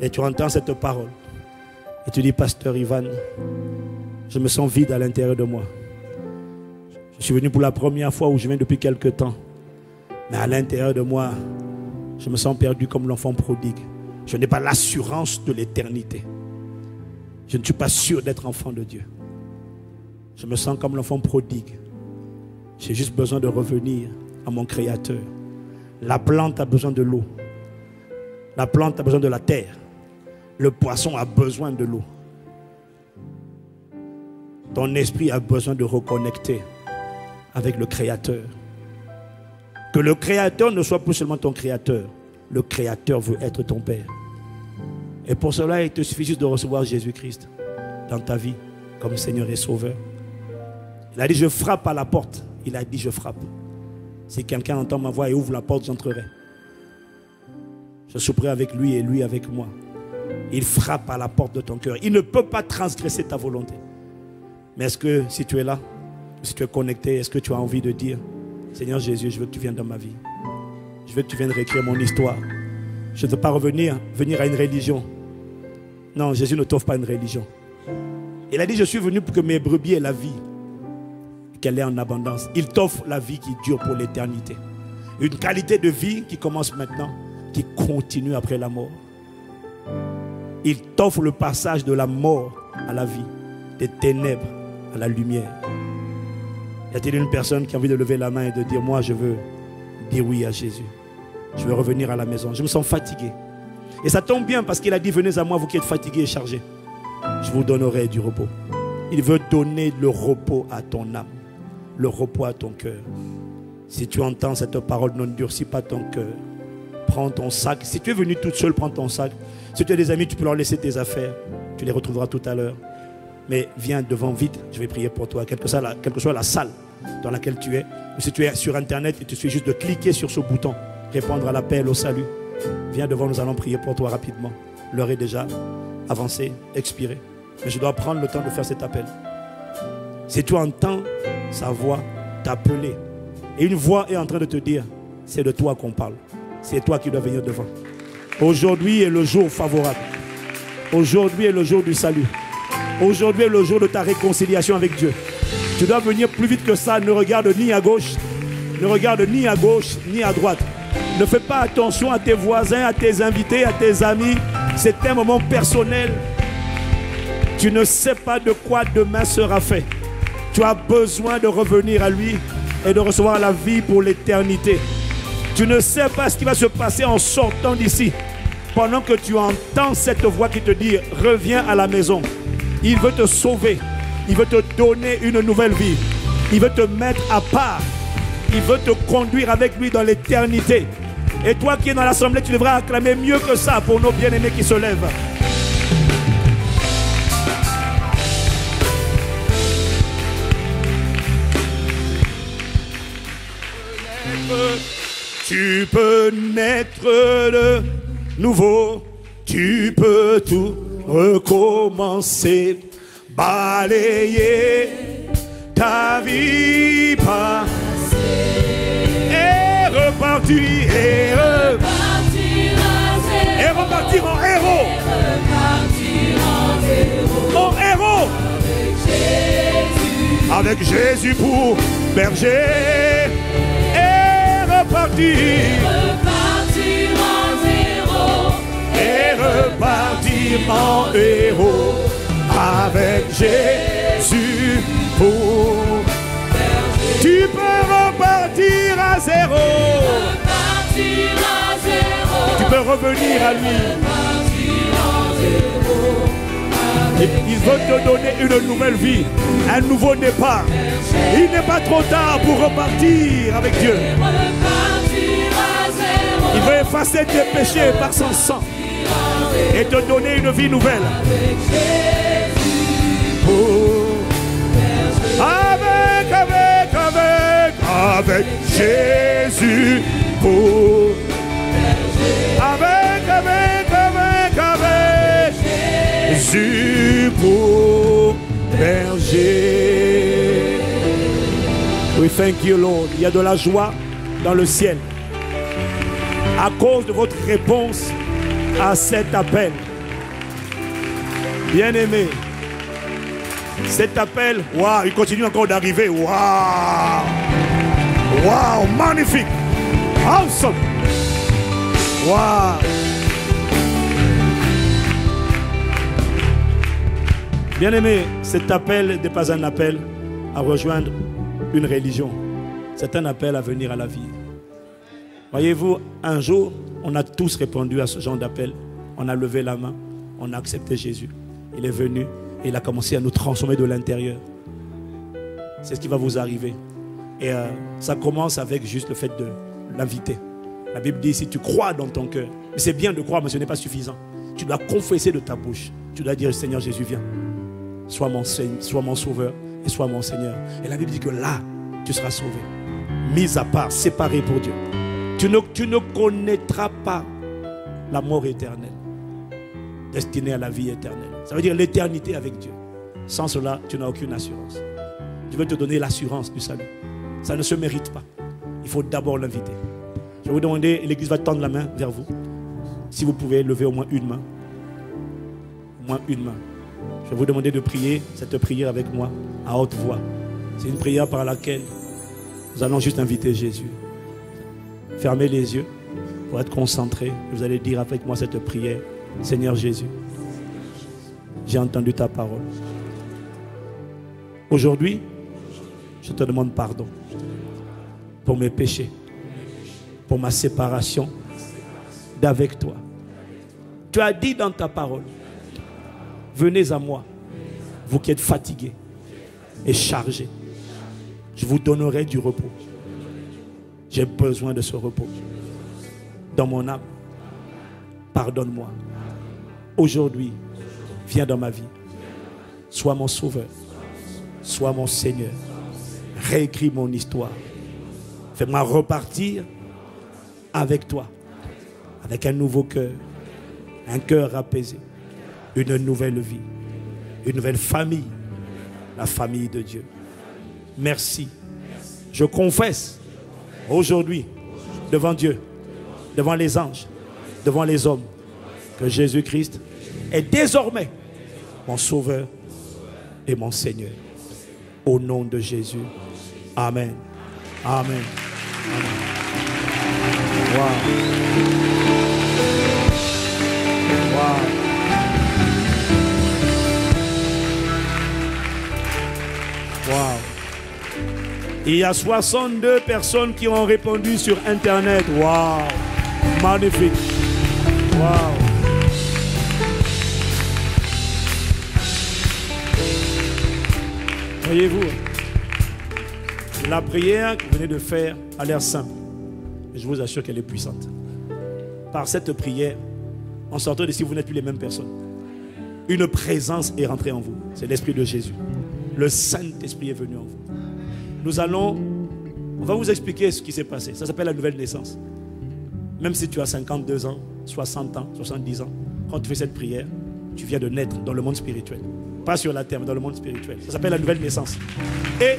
Et tu entends cette parole. Et tu dis, Pasteur Ivan, je me sens vide à l'intérieur de moi. Je suis venu pour la première fois où je viens depuis quelques temps. Mais à l'intérieur de moi, je me sens perdu comme l'enfant prodigue. Je n'ai pas l'assurance de l'éternité. Je ne suis pas sûr d'être enfant de Dieu. Je me sens comme l'enfant prodigue. J'ai juste besoin de revenir à mon Créateur. La plante a besoin de l'eau. La plante a besoin de la terre. Le poisson a besoin de l'eau. Ton esprit a besoin de reconnecter avec le Créateur. Que le Créateur ne soit plus seulement ton Créateur. Le Créateur veut être ton Père. Et pour cela, il te suffit juste de recevoir Jésus-Christ dans ta vie comme Seigneur et Sauveur. Il a dit, je frappe à la porte. Il a dit, je frappe. Si quelqu'un entend ma voix et ouvre la porte, j'entrerai. Je souperai avec lui et lui avec moi. Il frappe à la porte de ton cœur. Il ne peut pas transgresser ta volonté. Mais est-ce que si tu es là, si tu es connecté, est-ce que tu as envie de dire, Seigneur Jésus, je veux que tu viennes dans ma vie. Je veux que tu viennes réécrire mon histoire. Je ne veux pas revenir venir à une religion. Non, Jésus ne t'offre pas une religion. Il a dit, je suis venu pour que mes brebis aient la vie, qu'elle est en abondance. Il t'offre la vie qui dure pour l'éternité. Une qualité de vie qui commence maintenant, qui continue après la mort. Il t'offre le passage de la mort à la vie, des ténèbres à la lumière. Y a-t-il une personne qui a envie de lever la main et de dire, moi je veux dire oui à Jésus. Je veux revenir à la maison. Je me sens fatigué. Et ça tombe bien parce qu'il a dit, venez à moi, vous qui êtes fatigués et chargés. Je vous donnerai du repos. Il veut donner le repos à ton âme, le repos à ton cœur. Si tu entends cette parole, ne durcis pas ton cœur. Prends ton sac. Si tu es venu toute seule, prends ton sac. Si tu as des amis, tu peux leur laisser tes affaires. Tu les retrouveras tout à l'heure. Mais viens devant vite, je vais prier pour toi, quelle que soit la, quelle que soit la salle dans laquelle tu es. Ou si tu es sur Internet, il te suffit juste de cliquer sur ce bouton, répondre à l'appel, au salut. Viens devant, nous allons prier pour toi rapidement. L'heure est déjà avancée, expirée. Mais je dois prendre le temps de faire cet appel. Si tu entends sa voix t'appeler, et une voix est en train de te dire, c'est de toi qu'on parle. C'est toi qui dois venir devant. Aujourd'hui est le jour favorable. Aujourd'hui est le jour du salut. Aujourd'hui est le jour de ta réconciliation avec Dieu. Tu dois venir plus vite que ça. Ne regarde ni à gauche, ne regarde ni à gauche, ni à droite. Ne fais pas attention à tes voisins, à tes invités, à tes amis. C'est un moment personnel. Tu ne sais pas de quoi demain sera fait. Tu as besoin de revenir à lui et de recevoir la vie pour l'éternité. Tu ne sais pas ce qui va se passer en sortant d'ici. Pendant que tu entends cette voix qui te dit, reviens à la maison. Il veut te sauver. Il veut te donner une nouvelle vie. Il veut te mettre à part. Il veut te conduire avec lui dans l'éternité. Et toi qui es dans l'assemblée, tu devrais acclamer mieux que ça pour nos bien-aimés qui se lèvent. Tu peux naître de nouveau, tu peux tout recommencer, balayer ta vie passée. Et repartir et, re- et repartir en héros, en héros, avec Jésus pour berger et repartir. et repartir en héros avec Jésus pour. Tu peux repartir à zéro. Tu peux revenir à lui. Et il veut te donner une nouvelle vie, un nouveau départ. Il n'est pas trop tard pour repartir avec Dieu. Effacer tes péchés par son sang et te donner une vie nouvelle. Oh. Avec, avec, avec, avec Jésus. pour avec, avec, avec, avec Jésus pour berger. We thank you, Lord. Il y a de la joie dans le ciel. À cause de votre réponse à cet appel. Bien-aimé, cet appel, waouh, il continue encore d'arriver. Waouh! Waouh, magnifique! Awesome! Waouh! Bien-aimé, cet appel n'est pas un appel à rejoindre une religion. C'est un appel à venir à la vie. Voyez-vous, un jour, on a tous répondu à ce genre d'appel. On a levé la main, on a accepté Jésus. Il est venu et il a commencé à nous transformer de l'intérieur. C'est ce qui va vous arriver. Et euh, ça commence avec juste le fait de l'inviter. La Bible dit, si tu crois dans ton cœur, c'est bien de croire, mais ce n'est pas suffisant. Tu dois confesser de ta bouche. Tu dois dire, Seigneur Jésus, viens. Sois mon, Seigneur, sois mon sauveur et sois mon Seigneur. Et la Bible dit que là, tu seras sauvé. Mis à part, séparé pour Dieu. Tu ne, connaîtras pas la mort éternelle, destinée à la vie éternelle. Ça veut dire l'éternité avec Dieu. Sans cela, tu n'as aucune assurance. Je veux te donner l'assurance du salut. Ça ne se mérite pas. Il faut d'abord l'inviter. Je vais vous demander, l'Église va tendre la main vers vous. Si vous pouvez lever au moins une main. Au moins une main. Je vais vous demander de prier cette prière avec moi à haute voix. C'est une prière par laquelle nous allons juste inviter Jésus. Fermez les yeux pour être concentré. Vous allez dire avec moi cette prière. Seigneur Jésus, j'ai entendu ta parole. Aujourd'hui, je te demande pardon pour mes péchés, pour ma séparation d'avec toi. Tu as dit dans ta parole, venez à moi, vous qui êtes fatigués et chargés. Je vous donnerai du repos. J'ai besoin de ce repos dans mon âme. Pardonne-moi. Aujourd'hui, viens dans ma vie. Sois mon sauveur. Sois mon Seigneur. Réécris mon histoire. Fais-moi repartir avec toi. Avec un nouveau cœur. Un cœur apaisé. Une nouvelle vie. Une nouvelle famille. La famille de Dieu. Merci. Je confesse aujourd'hui devant Dieu, devant les anges, devant les hommes, que Jésus-Christ est désormais mon Sauveur et mon Seigneur. Au nom de Jésus. Amen. Amen. Il y a 62 personnes qui ont répondu sur Internet. Wow. Magnifique. Wow. Voyez-vous, la prière que vous venez de faire a l'air simple. Je vous assure qu'elle est puissante. Par cette prière, en sortant d'ici, vous n'êtes plus les mêmes personnes. Une présence est rentrée en vous. C'est l'Esprit de Jésus. Le Saint-Esprit est venu en vous. Nous allons, on va vous expliquer ce qui s'est passé. Ça s'appelle la nouvelle naissance. Même si tu as 52 ans, 60 ans, 70 ans, quand tu fais cette prière, tu viens de naître dans le monde spirituel. Pas sur la terre, mais dans le monde spirituel. Ça s'appelle la nouvelle naissance. Et,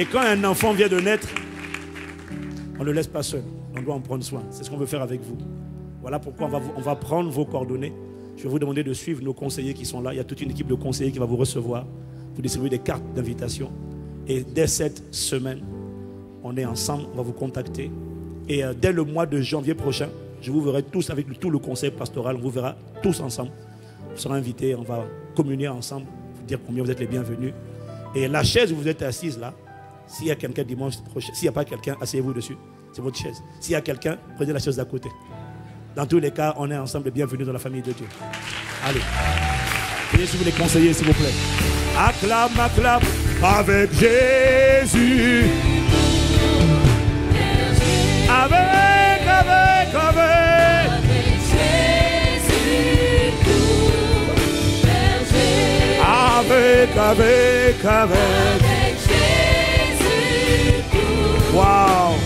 et quand un enfant vient de naître, on ne le laisse pas seul. On doit en prendre soin. C'est ce qu'on veut faire avec vous. Voilà pourquoi on va, on va prendre vos coordonnées. Je vais vous demander de suivre nos conseillers qui sont là. Il y a toute une équipe de conseillers qui va vous recevoir. Vous distribuer des cartes d'invitation. Et dès cette semaine, on est ensemble, on va vous contacter. Et euh, dès le mois de janvier prochain, je vous verrai tous avec tout le conseil pastoral. On vous verra tous ensemble. Vous serez invités, on va communier ensemble, vous dire combien vous êtes les bienvenus. Et la chaise où vous êtes assise là, s'il y a quelqu'un dimanche prochain, s'il n'y a pas quelqu'un, asseyez-vous dessus. C'est votre chaise. S'il y a quelqu'un, prenez la chaise d'à côté. Dans tous les cas, on est ensemble et bienvenue dans la famille de Dieu. Allez. Veuillez si vous les conseillers, s'il vous plaît. Acclame, acclame avec Jésus. Avec, avec, avec. Avec, avec, avec. Wow.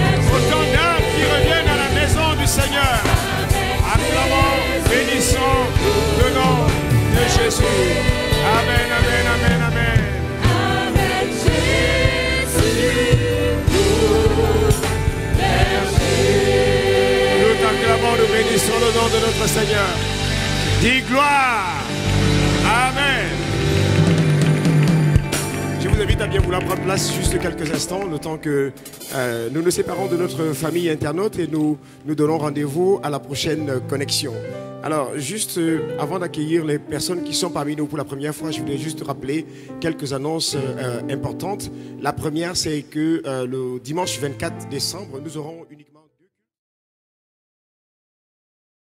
Seigneur. Acclamons, bénissons le nom de Jésus. Amen, amen, amen, amen. Amen Jésus, Nous t'acclamons, nous bénissons le nom de notre Seigneur. Dis gloire. Amen bien vouloir prendre place juste quelques instants, le temps que euh, nous nous séparons de notre famille internaute et nous nous donnons rendez-vous à la prochaine connexion. Alors, juste euh, avant d'accueillir les personnes qui sont parmi nous pour la première fois, je voulais juste rappeler quelques annonces euh, importantes. La première, c'est que le dimanche 24 décembre, nous aurons uniquement